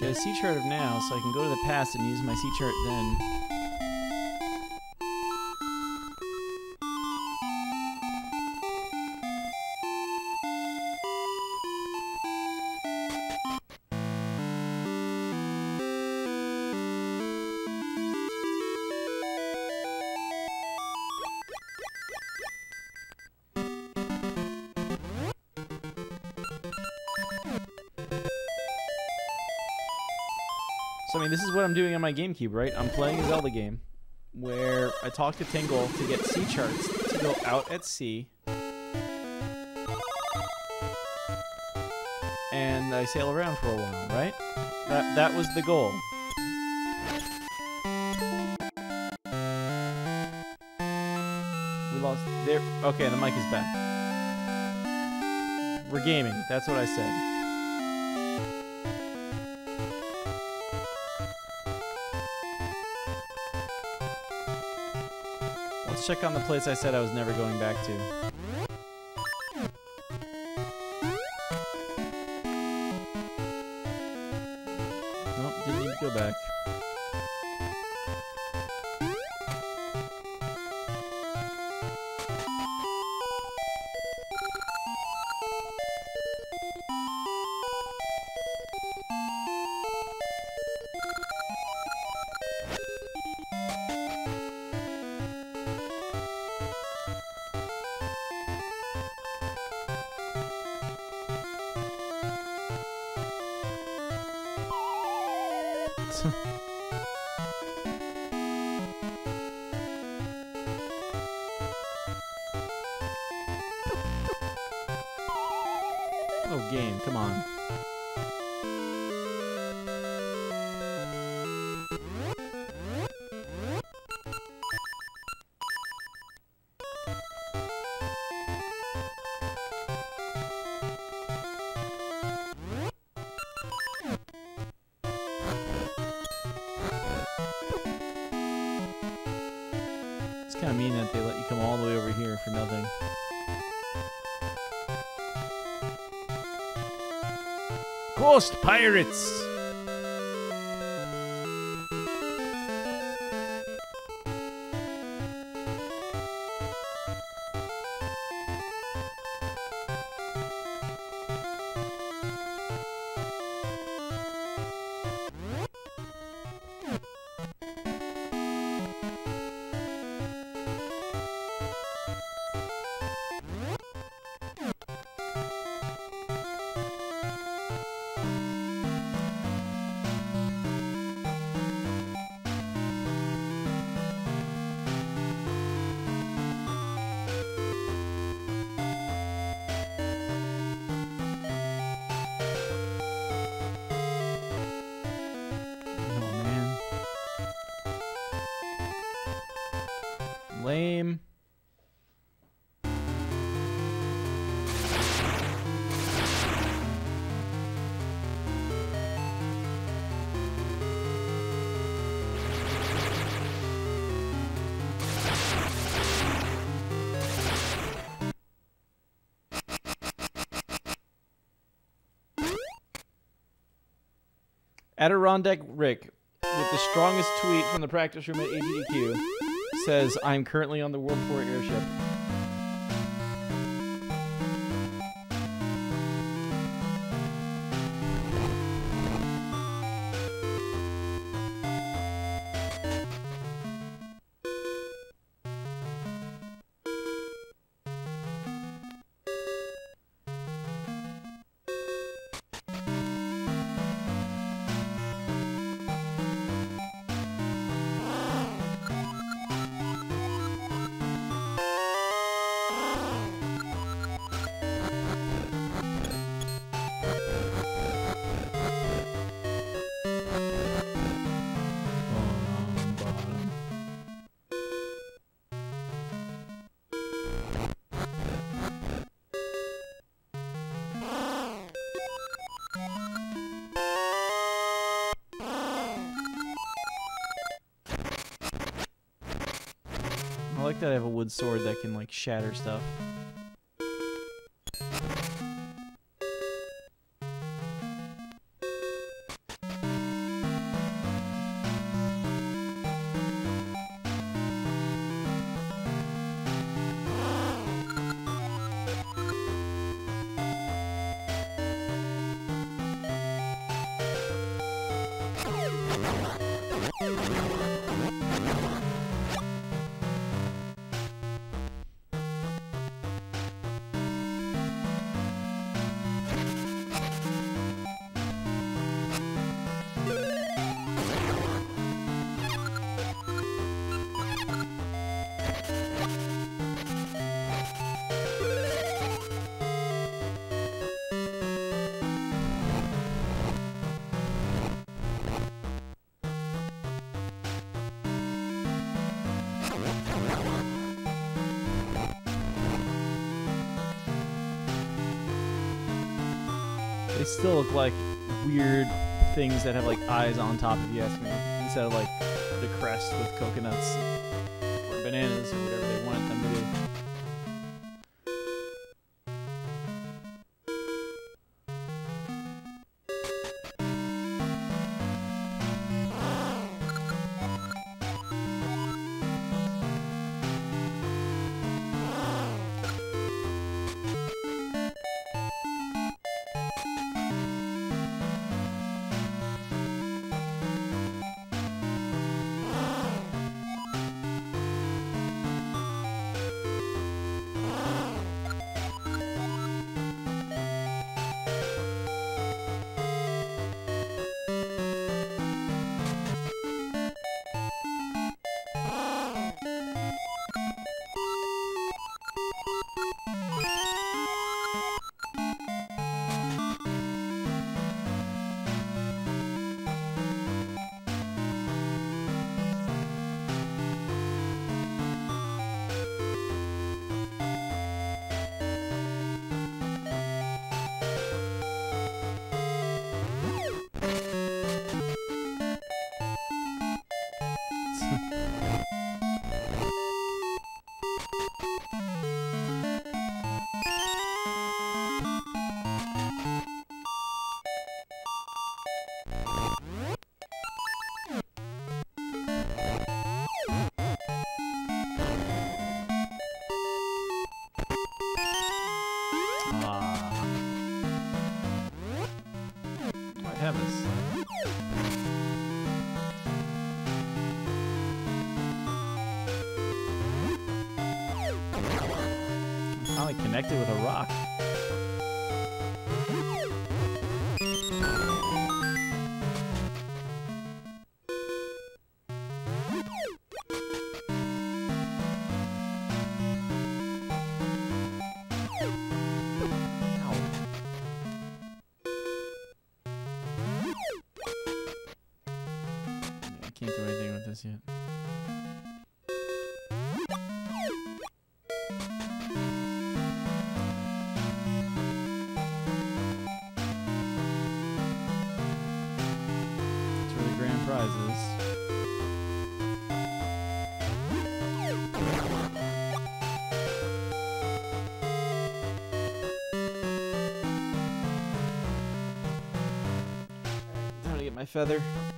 get a sea chart of now so I can go to the past and use my sea chart then. Is what I'm doing on my GameCube, right? I'm playing a Zelda game where I talk to Tingle to get sea charts to go out at sea. And I sail around for a while, right? That that was the goal. We lost there. Okay, the mic is back. We're gaming. That's what I said. Let's check on the place I said I was never going back to. Nope, didn't need to go back. Ghost Pirates! Adirondack Rick, with the strongest tweet from the practice room at AGDQ, says, I'm currently on the World Tour airship. Sword that can like shatter stuff. Still look like weird things that have like eyes on top, if you ask me, instead of like the crest with coconuts or bananas or whatever they wanted them to be. Connected with a rock. Can't do anything with this yet. My feather.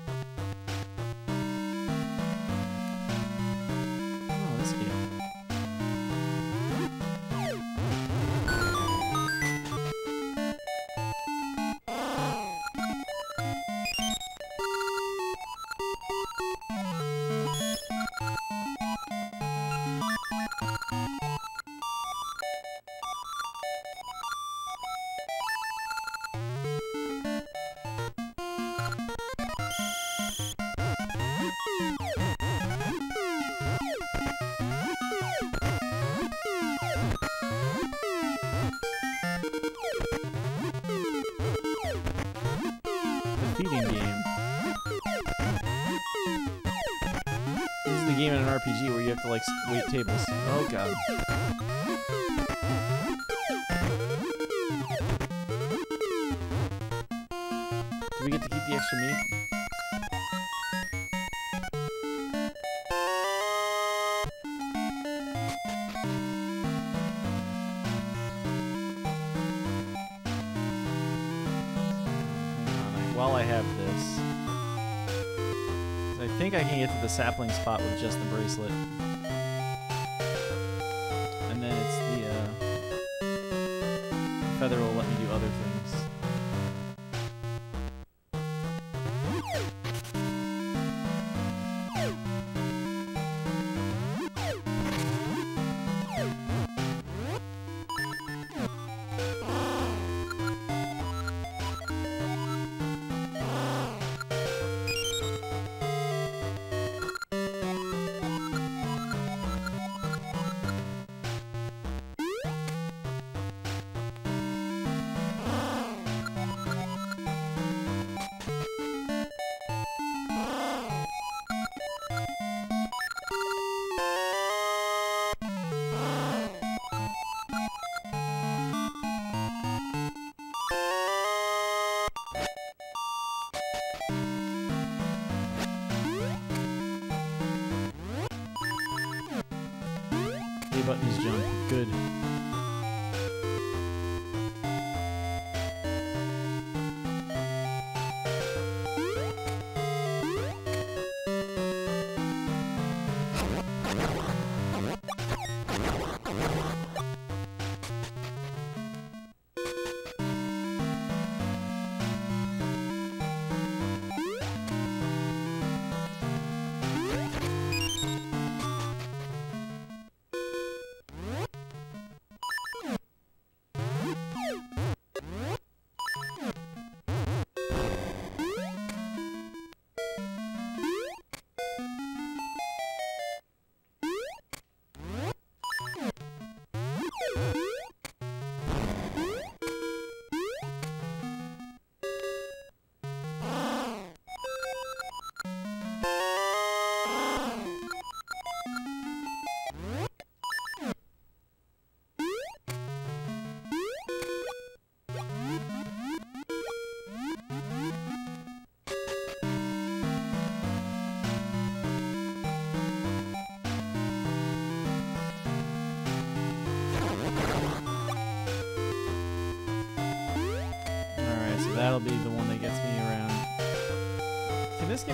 Do we get to keep the extra meat? While I have this, I think I can get to the sapling spot with just the bracelet.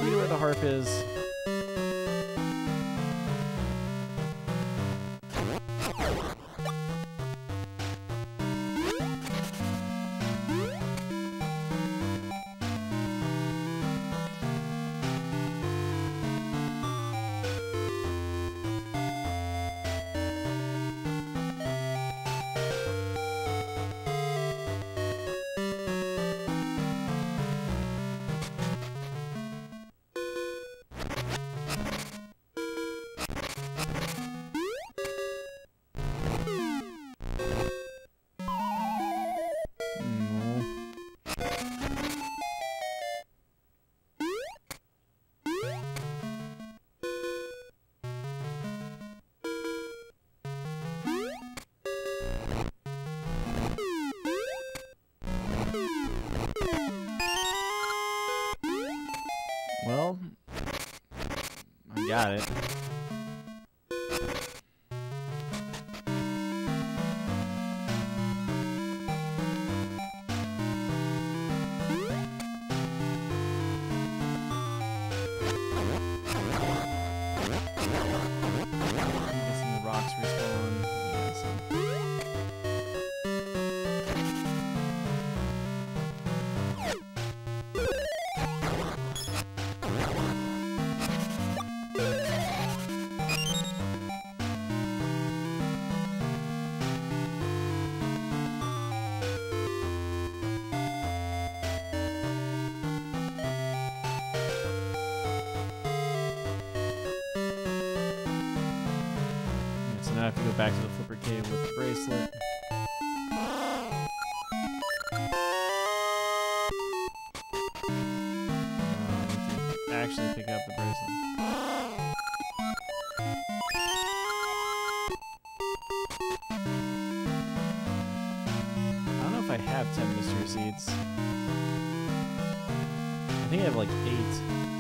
Get me where the harp is? I got have 10 mystery seeds. I think I have like 8.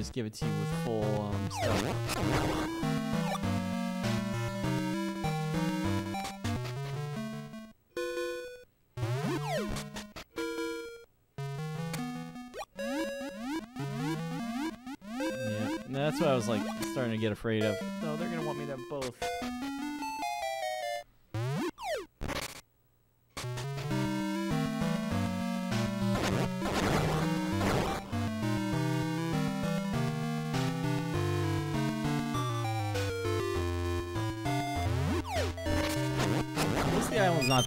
Just give it to you with full um, stuff. Yeah, and that's what I was like starting to get afraid of. No, they're gonna want me to have both.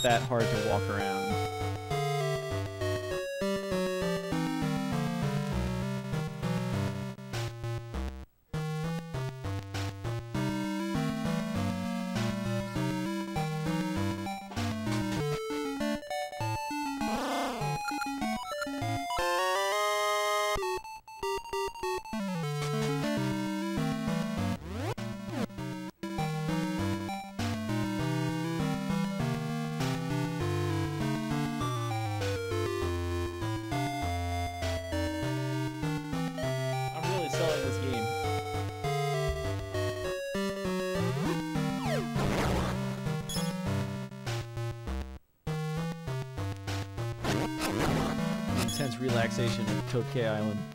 That hard to walk around. Relaxation at Tokay Island.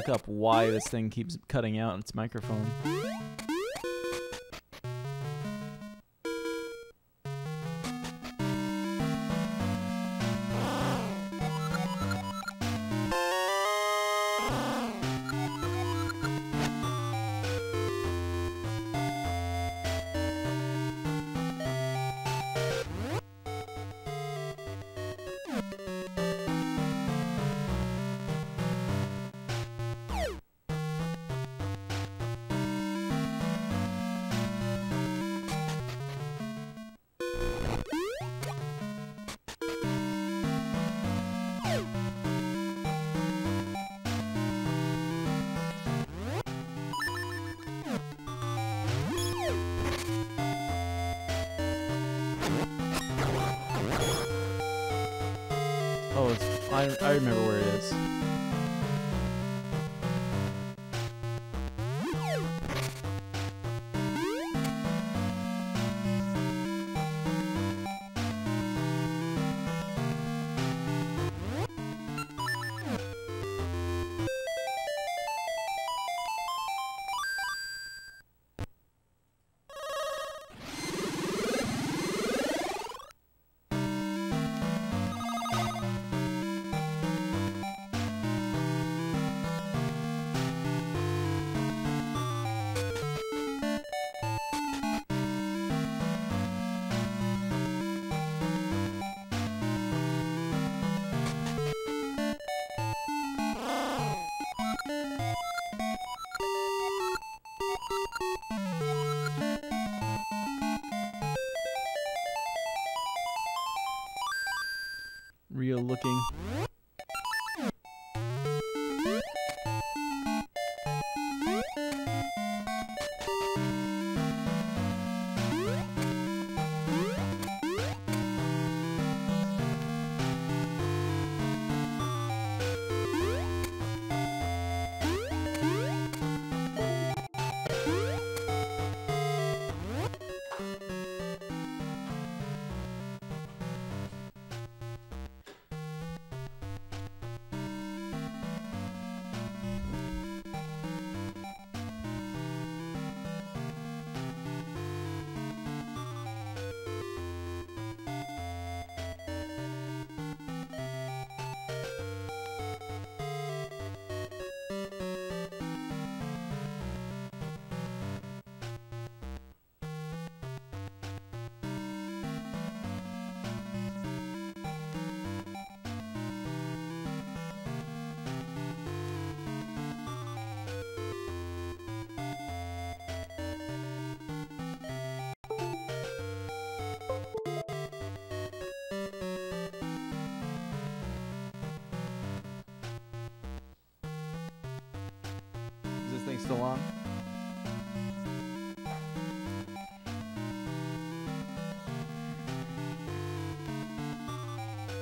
Look up why this thing keeps cutting out its microphone.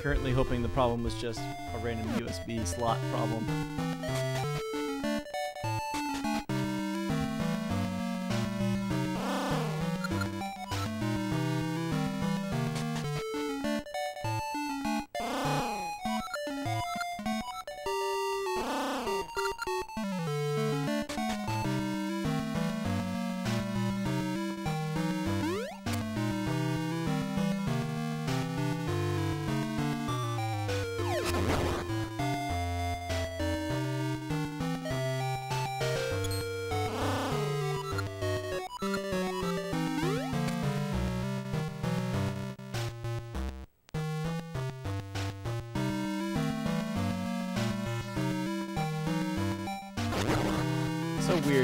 Currently hoping the problem was just a random USB slot problem.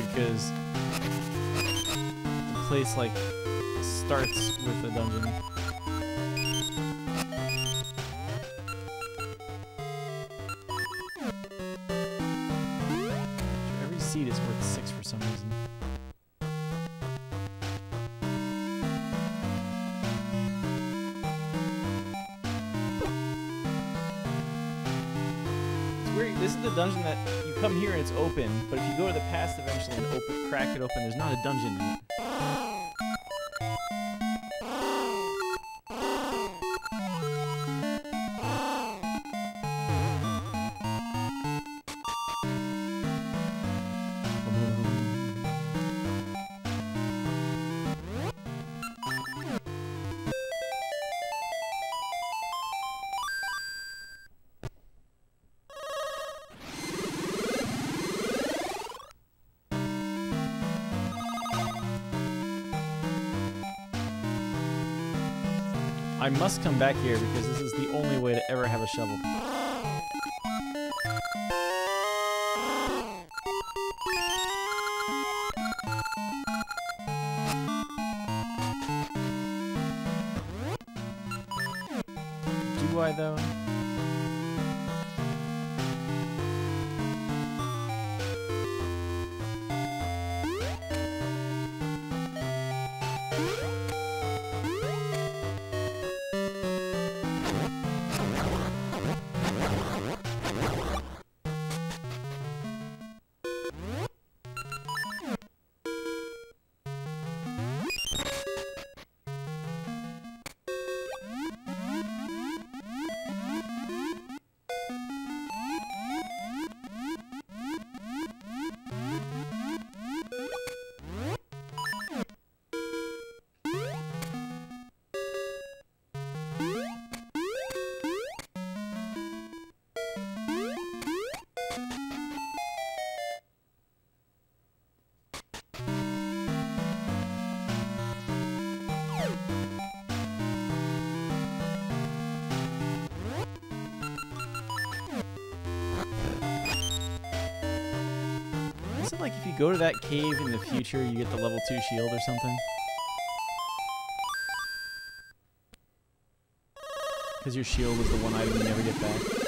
Because the place like starts it's open, but if you go to the past eventually and open, crack it open, there's not a dungeon must come back here because this is the only way to ever have a shovel. You go to that cave in the future, you get the level 2 shield or something? Because your shield is the one item you never get back.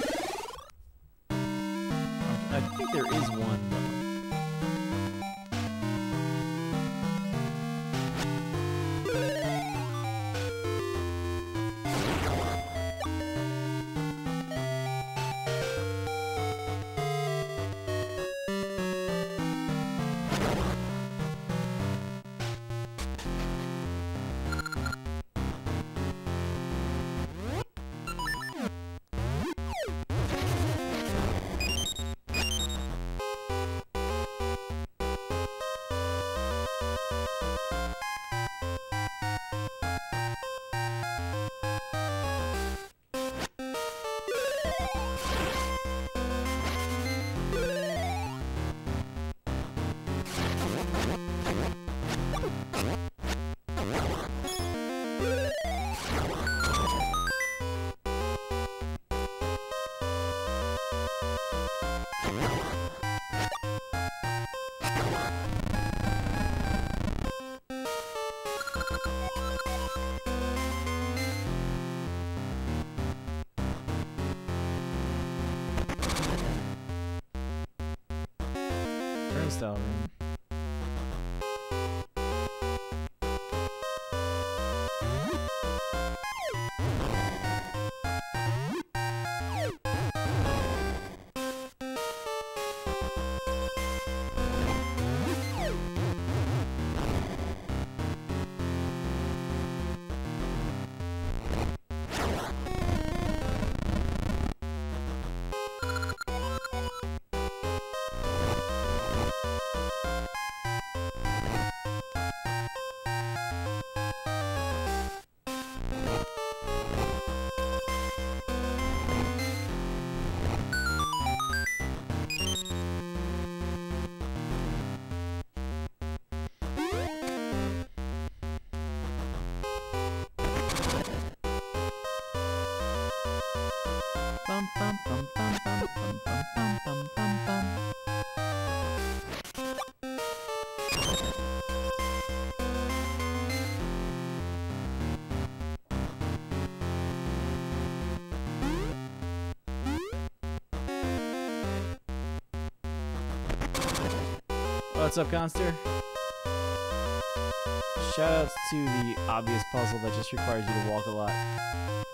What's up, Conster? Shoutouts to the obvious puzzle that just requires you to walk a lot.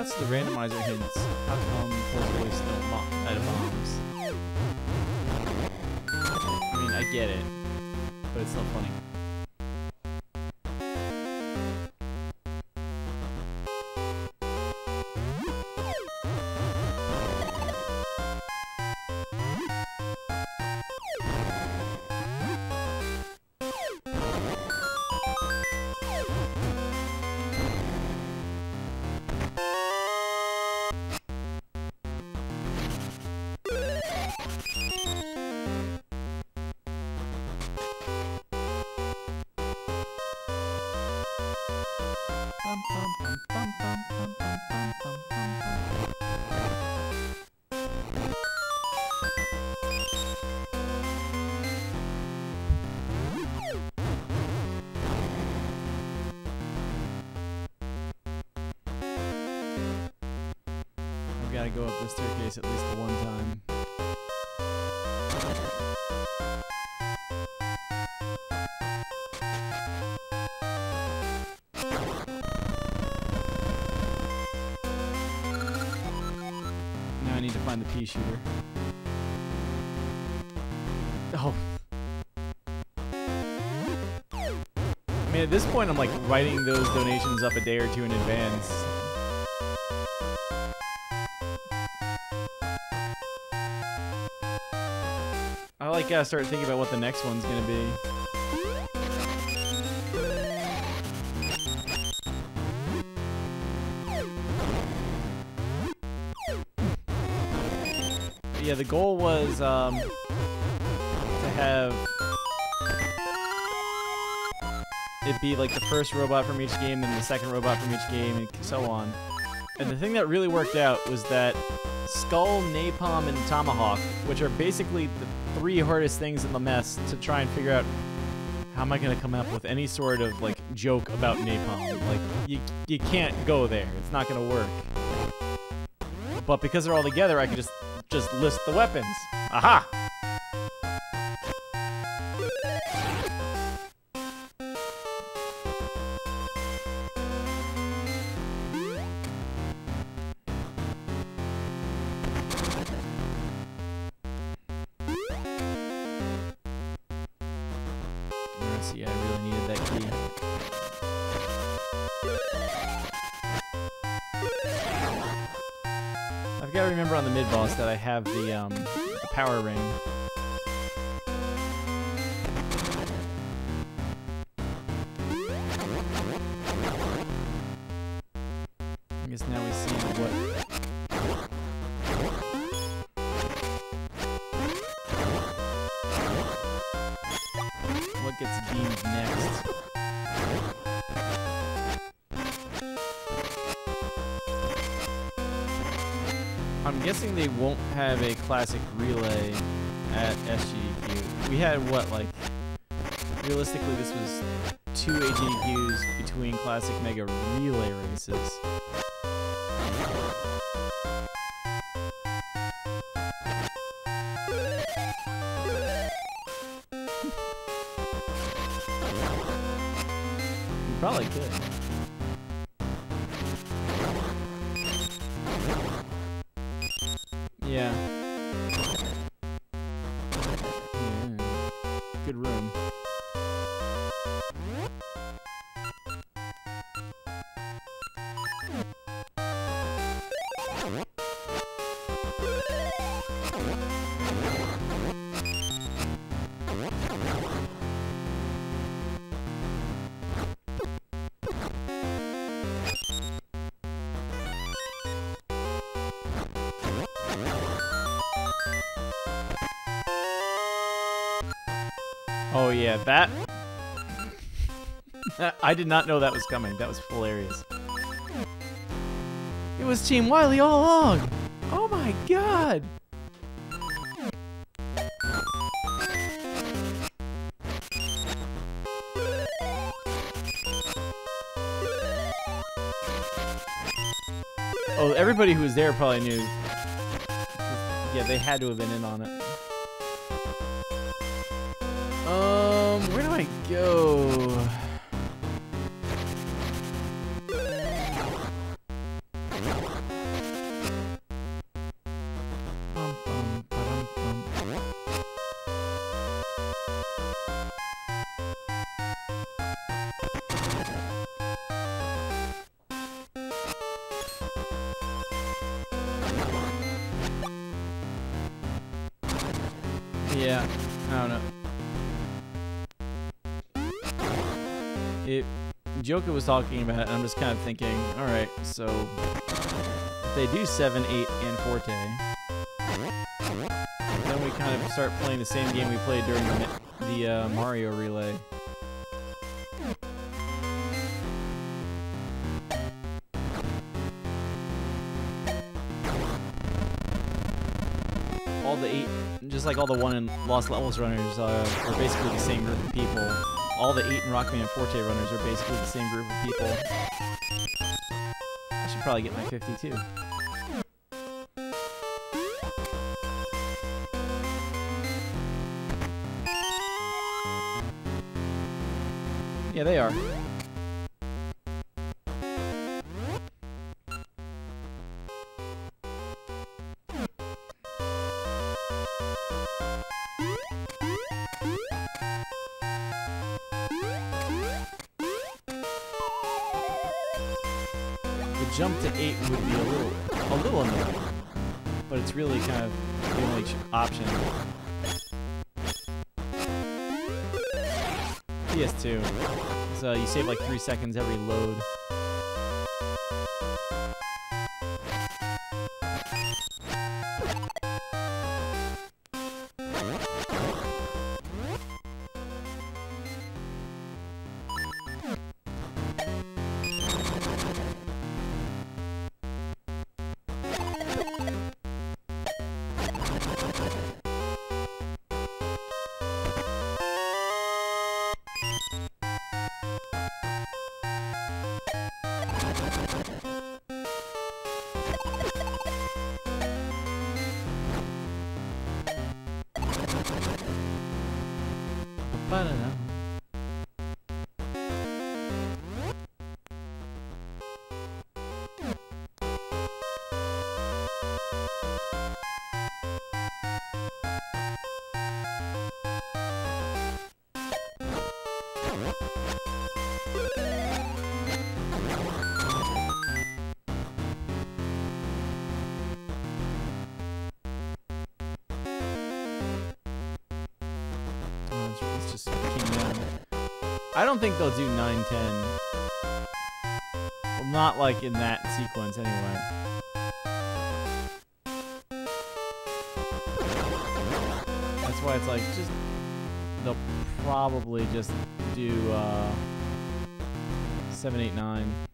Shouts to the randomizer hints. How come don't bomb out of bombs? I mean, I get it, but it's still funny. I've got to go up this staircase at least one time. Now I need to find the pea shooter. Oh. I mean, at this point, I'm like writing those donations up a day or two in advance. Like gotta start thinking about what the next one's gonna be. Yeah, the goal was um, to have it be like the first robot from each game, then the second robot from each game, and so on. And the thing that really worked out was that Skull, Napalm, and Tomahawk, which are basically the three hardest things in the mess to try and figure out how am I gonna come up with any sort of like joke about Napalm. Like you you can't go there. It's not gonna work. But because they're all together, I can just just list the weapons. Aha! Have the um the power ring. We had what, like, realistically, this was two AGDQs between classic Mega relay races. Probably could. Yeah, that. I did not know that was coming. That was hilarious. It was Team Wily all along. Oh my god. Oh, everybody who was there probably knew. Yeah, they had to have been in on it. I go? Joker was talking about it, and I'm just kind of thinking, all right, so if they do seven, eight, and forte, then we kind of start playing the same game we played during the the uh, Mario relay. All the eight, just like all the one and Lost Levels runners, uh, are basically the same group of people all the 8 and Rockman Forte runners are basically the same group of people. I should probably get my 52. Yeah, they are. PS2. So you save like 3 seconds every load. Don't think they'll do 9, 10. Well, not like in that sequence anyway. That's why it's like just they'll probably just do uh 7, 8, 9.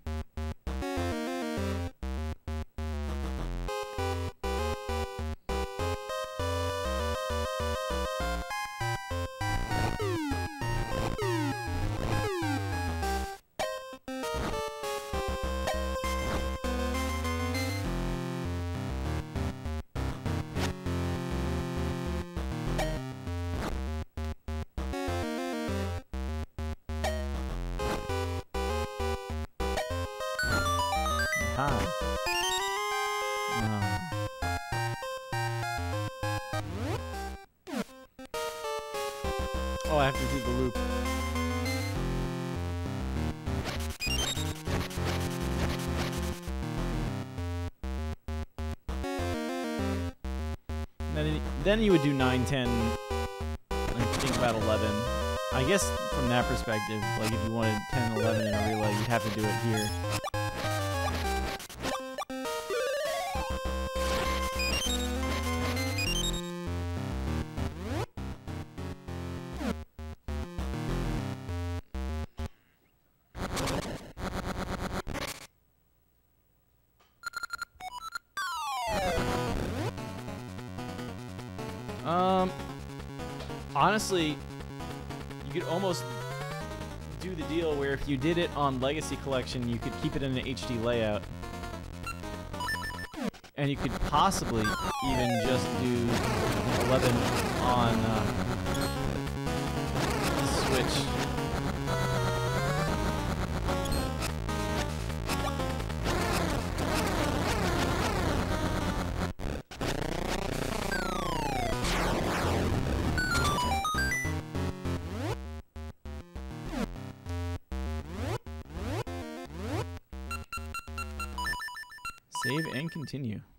Then, you would do 9, 10, and think about 11. I guess from that perspective, like if you wanted 10, 11 in a relay, you'd have to do it here. On Legacy Collection, you could keep it in an HD layout. And you could possibly even just do 11 on uh, continue.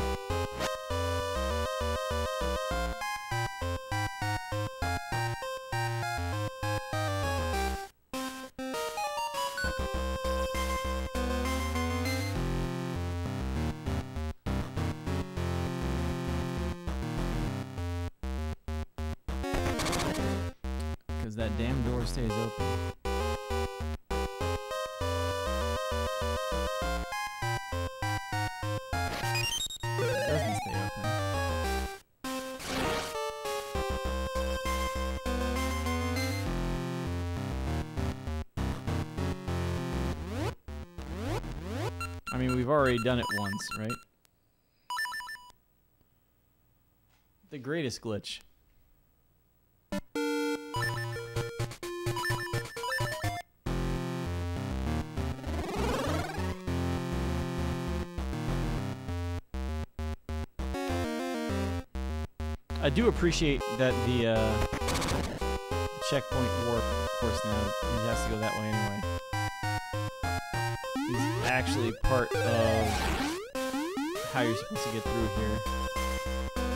Already done it once, right? The greatest glitch. I do appreciate that the uh, checkpoint warp, of course, now it has to go that way anyway, actually part of how you're supposed to get through here.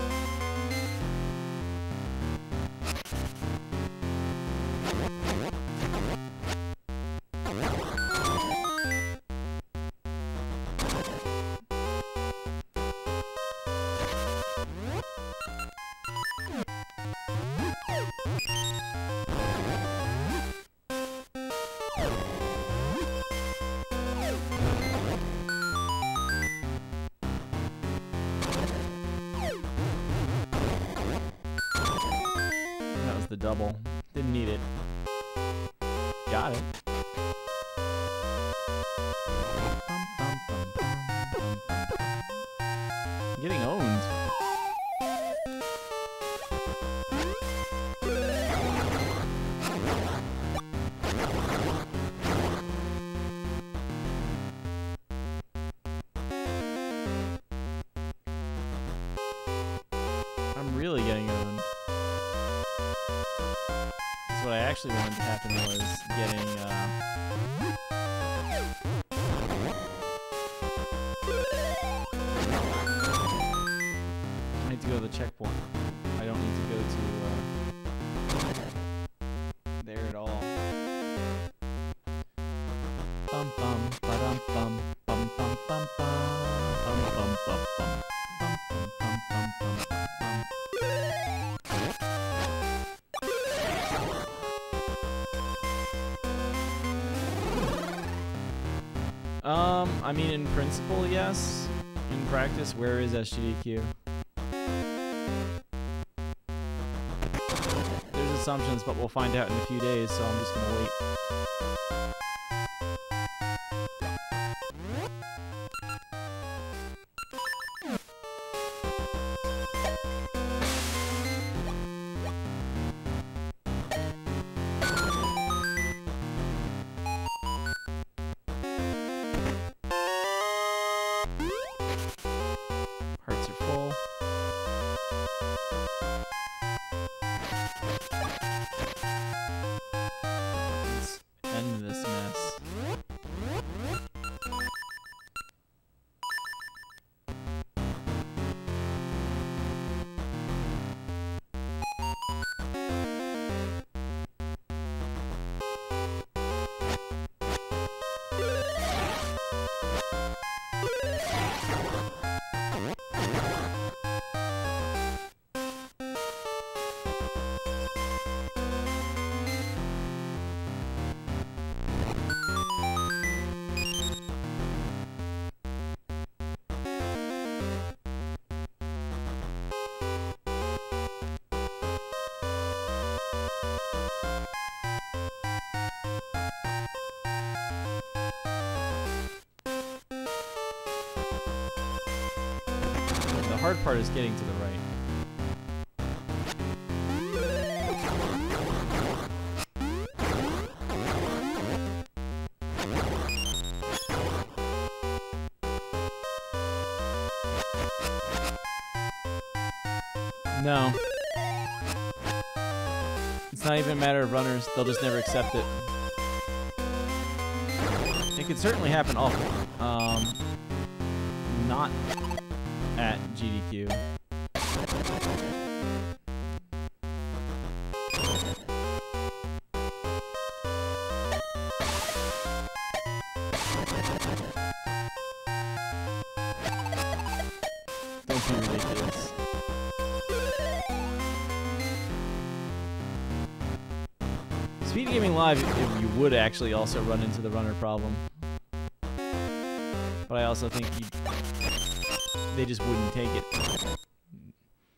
Double. Didn't need it. Got it. I mean, in principle, yes. In practice, where is SGDQ? There's assumptions, but we'll find out in a few days, so I'm just gonna wait. Part is getting to the right. No. It's not even a matter of runners, they'll just never accept it. It could certainly happen often. Um, not GDQ. Ridiculous. Speed Gaming Live, if you would actually also run into the runner problem. But I also think you, they just wouldn't take it.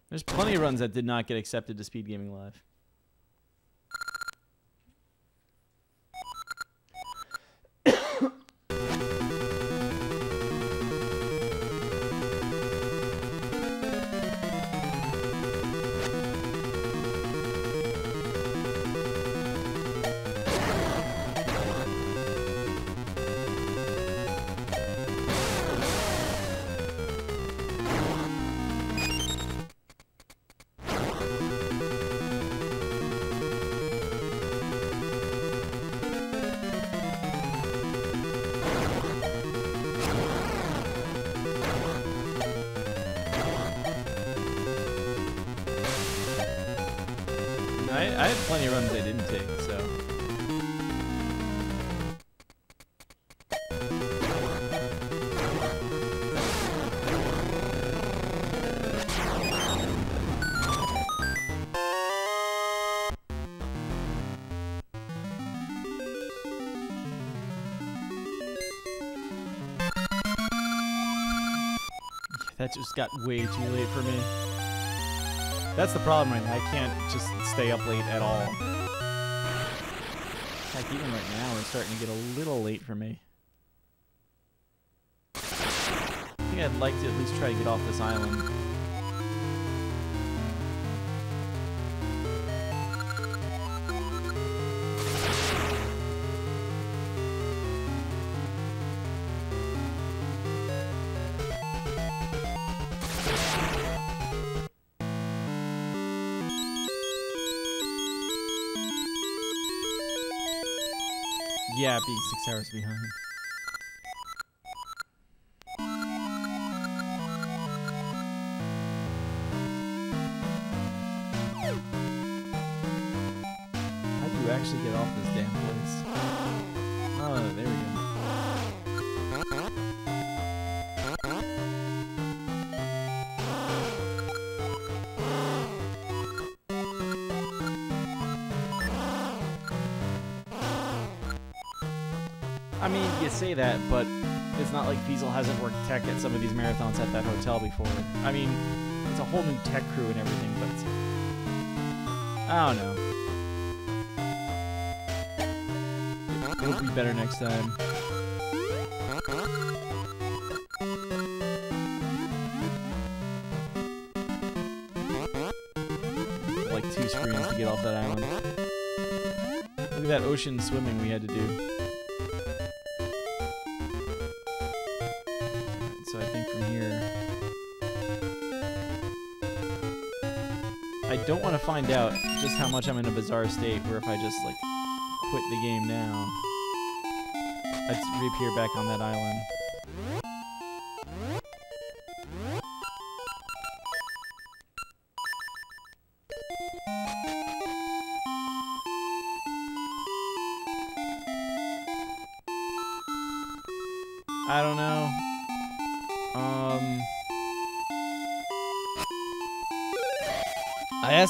There's plenty of runs that did not get accepted to Speed Gaming Live. That just got way too late for me. That's the problem right now. I can't just stay up late at all. Heck, even right now, it's starting to get a little late for me. I think I'd like to at least try to get off this island. Yeah, being six hours behind. Say that, but it's not like Fiesel hasn't worked tech at some of these marathons at that hotel before. I mean, it's a whole new tech crew and everything, but I don't know. It'll be better next time. Like two screens to get off that island. Look at that ocean swimming we had to do. Don't want to find out just how much I'm in a bizarre state where if I just like quit the game now, I'd reappear back on that island.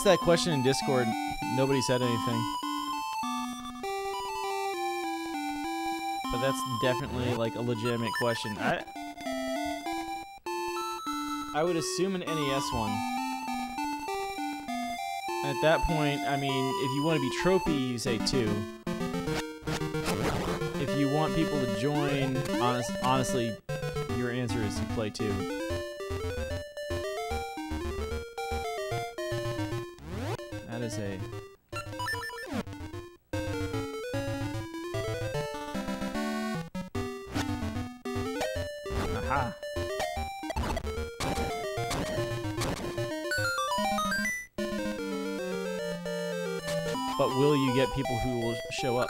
Asked that question in Discord. Nobody said anything. But that's definitely like a legitimate question. I I would assume an NES one. At that point, I mean, if you want to be tropey, you say two. If you want people to join, honest, honestly, your answer is you play two. Aha. But will you get people who will show up?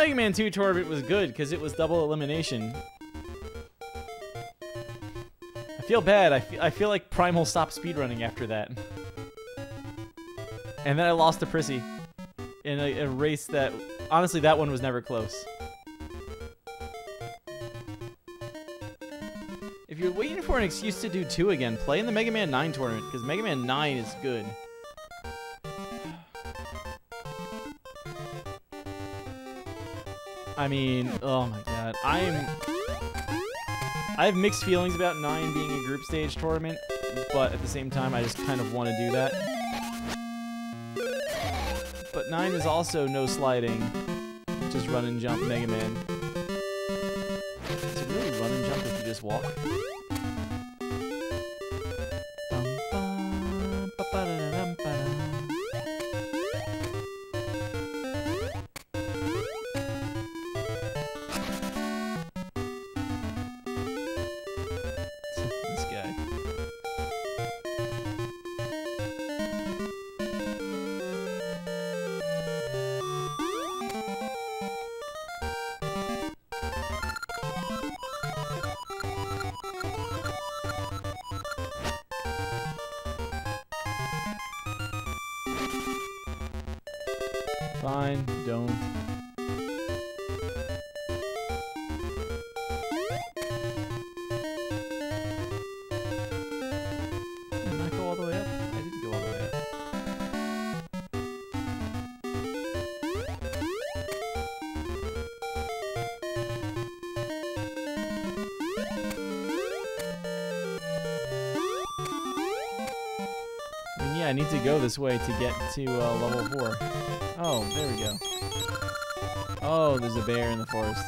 Mega Man 2 tournament was good because it was double elimination. I feel bad. I feel, I feel like Primal stopped speedrunning after that. And then I lost to Prissy in a, a race that, honestly, that one was never close. If you're waiting for an excuse to do 2 again, play in the Mega Man 9 tournament because Mega Man 9 is good. I mean, oh my god. I'm I have mixed feelings about 9 being a group stage tournament, but at the same time I just kind of want to do that. But 9 is also no sliding, just run and jump Mega Man. This way to get to uh, level 4. Oh, there we go. Oh, there's a bear in the forest.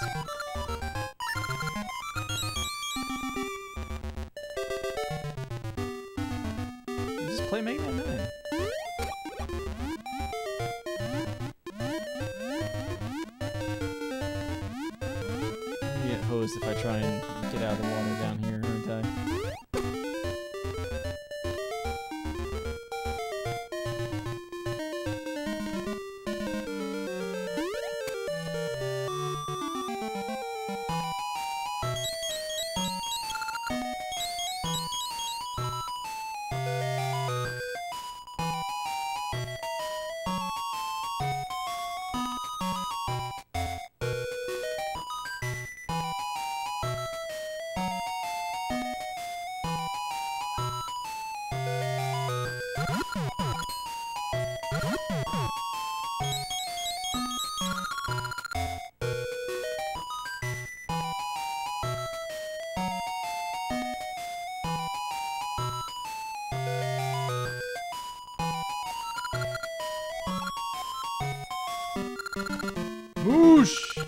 Moosh! The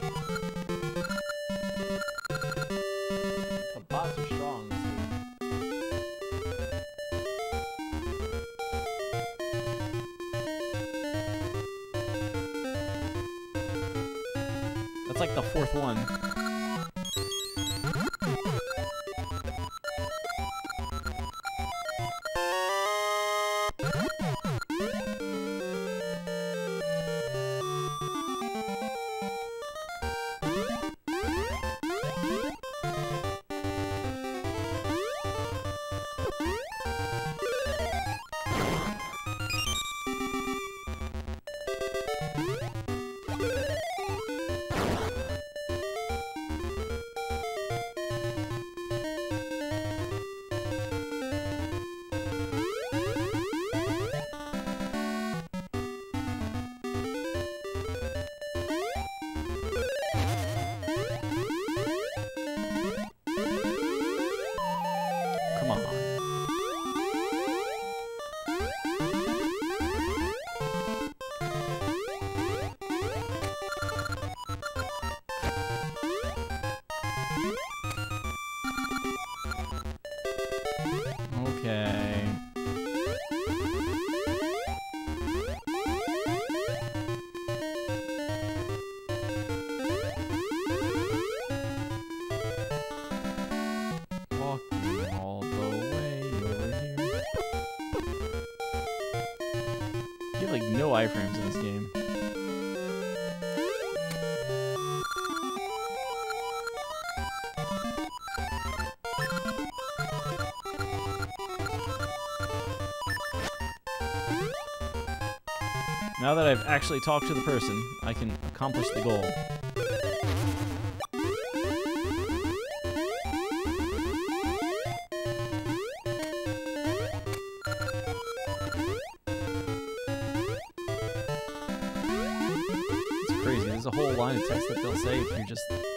bots are strong. That's like the fourth one. I've actually talked to the person, I can accomplish the goal. It's crazy. There's a whole line of text that they'll say if you're just.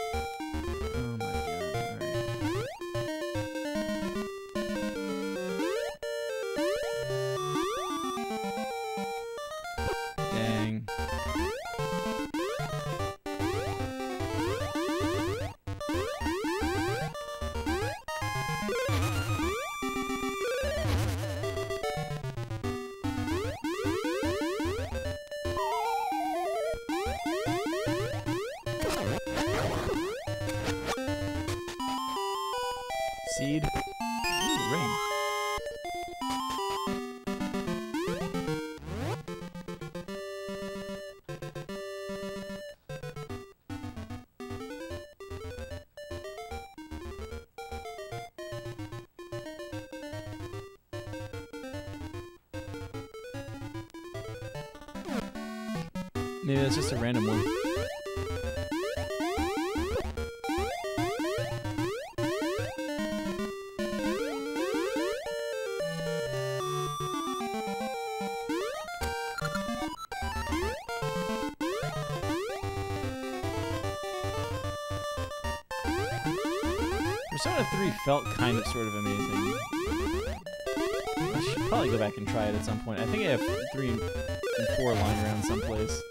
3 felt kind of sort of amazing. I should probably go back and try it at some point. I think I have 3 and 4 lying around someplace.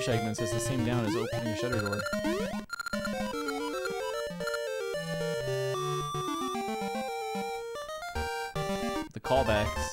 Bridge segments has the same down as opening a shutter door. The callbacks.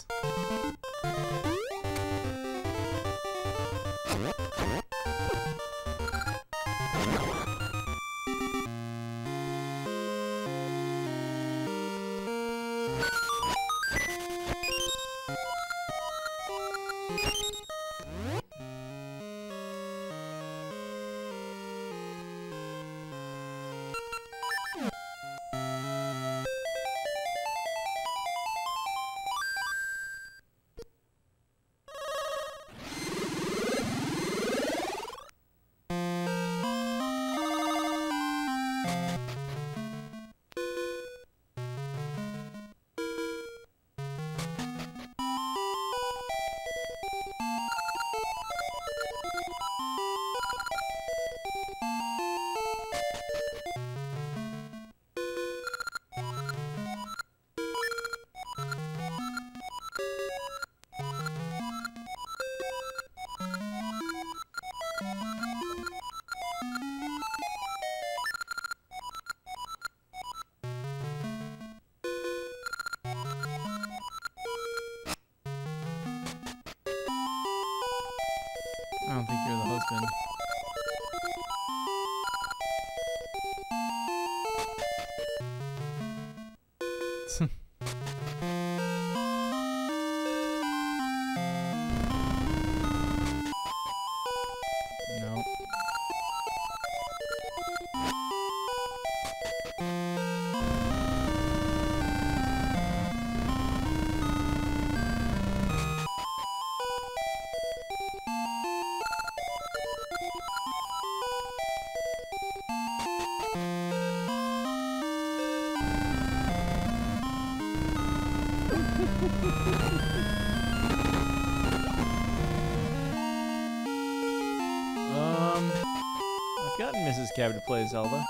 Mrs. Cab to play Zelda.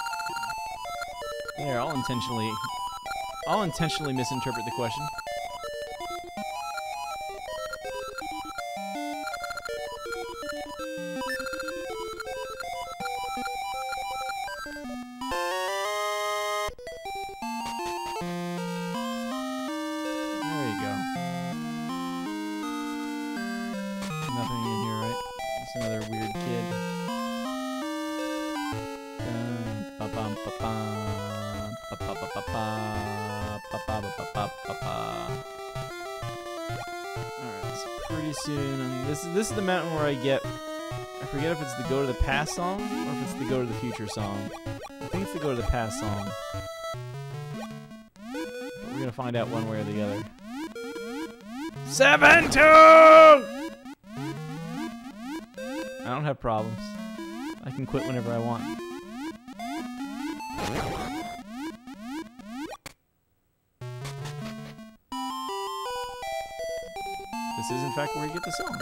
There, I'll intentionally, I'll intentionally misinterpret the question. Song or if it's the Go to the Future song. I think it's the Go to the Past song. But we're gonna find out one way or the other. Seven two. I don't have problems. I can quit whenever I want. This is, in fact, where you get the song.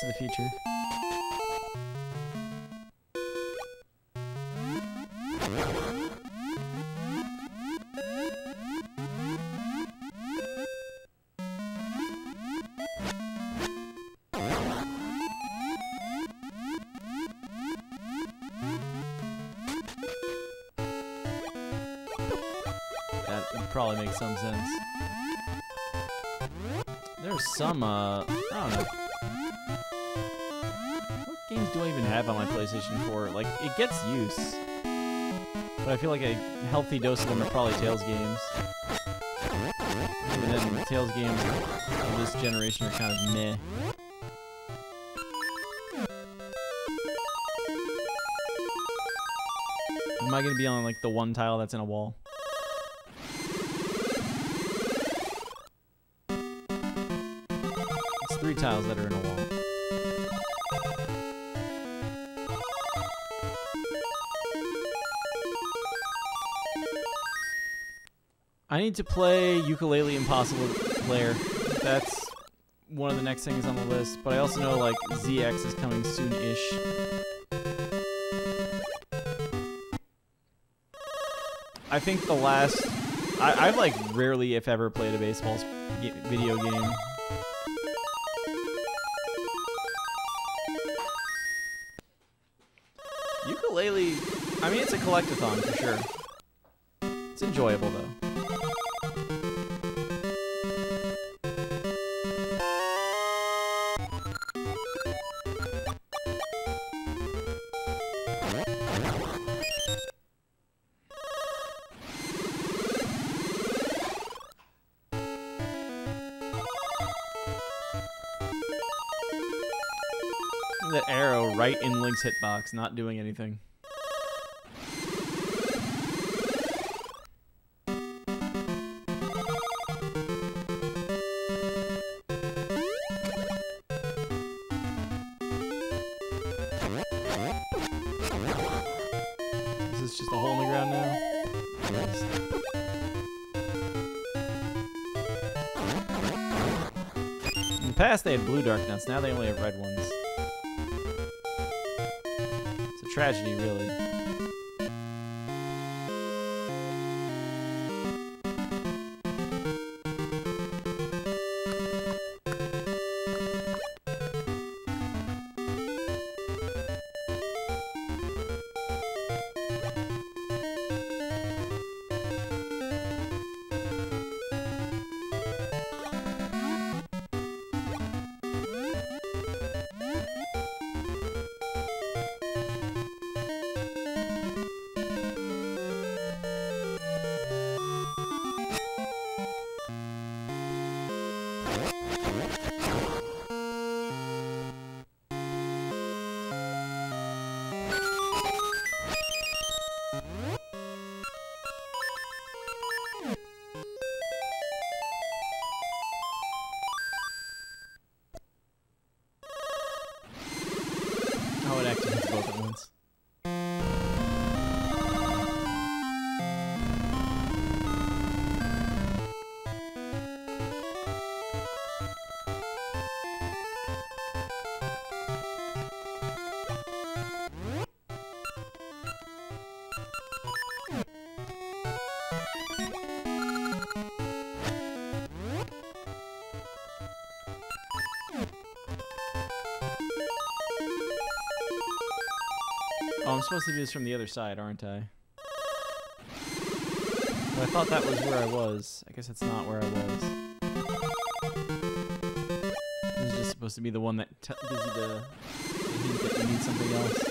To the Future. Feel like a healthy dose of them are probably Tales games. And then the Tales games of this generation are kind of meh. Am I gonna be on like the one tile that's in a wall? It's three tiles that are in a wall. I need to play Yooka-Laylee Impossible Player. That's one of the next things on the list. But I also know like ZX is coming soon-ish. I think the last I, I've like rarely, if ever, played a baseball video game. Yooka-Laylee, I mean, it's a collectathon for sure. It's enjoyable though. Link's hitbox, not doing anything. Is this just a hole in the ground now? In the past, they had blue Darknuts. Now they only have red ones. Tragedy, really. Supposed to do this from the other side, aren't I? Well, I thought that was where I was. I guess that's not where I was. This is just supposed to be the one that gives you the, the hint that you need something else.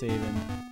Cave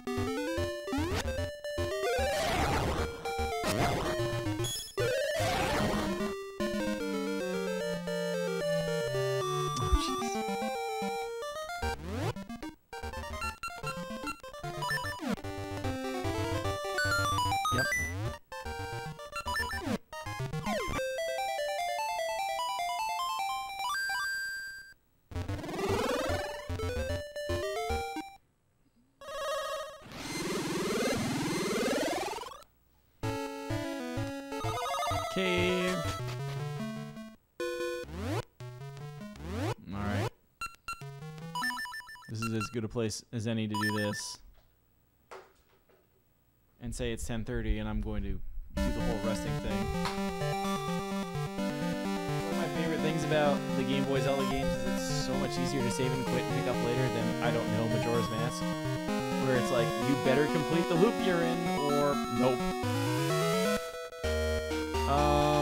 good a place as any to do this. And say it's 10:30 and I'm going to do the whole resting thing. One of my favorite things about the Game Boy Zelda games is it's so much easier to save and quit and pick up later than I don't know Majora's Mask, where it's like you better complete the loop you're in or nope. Um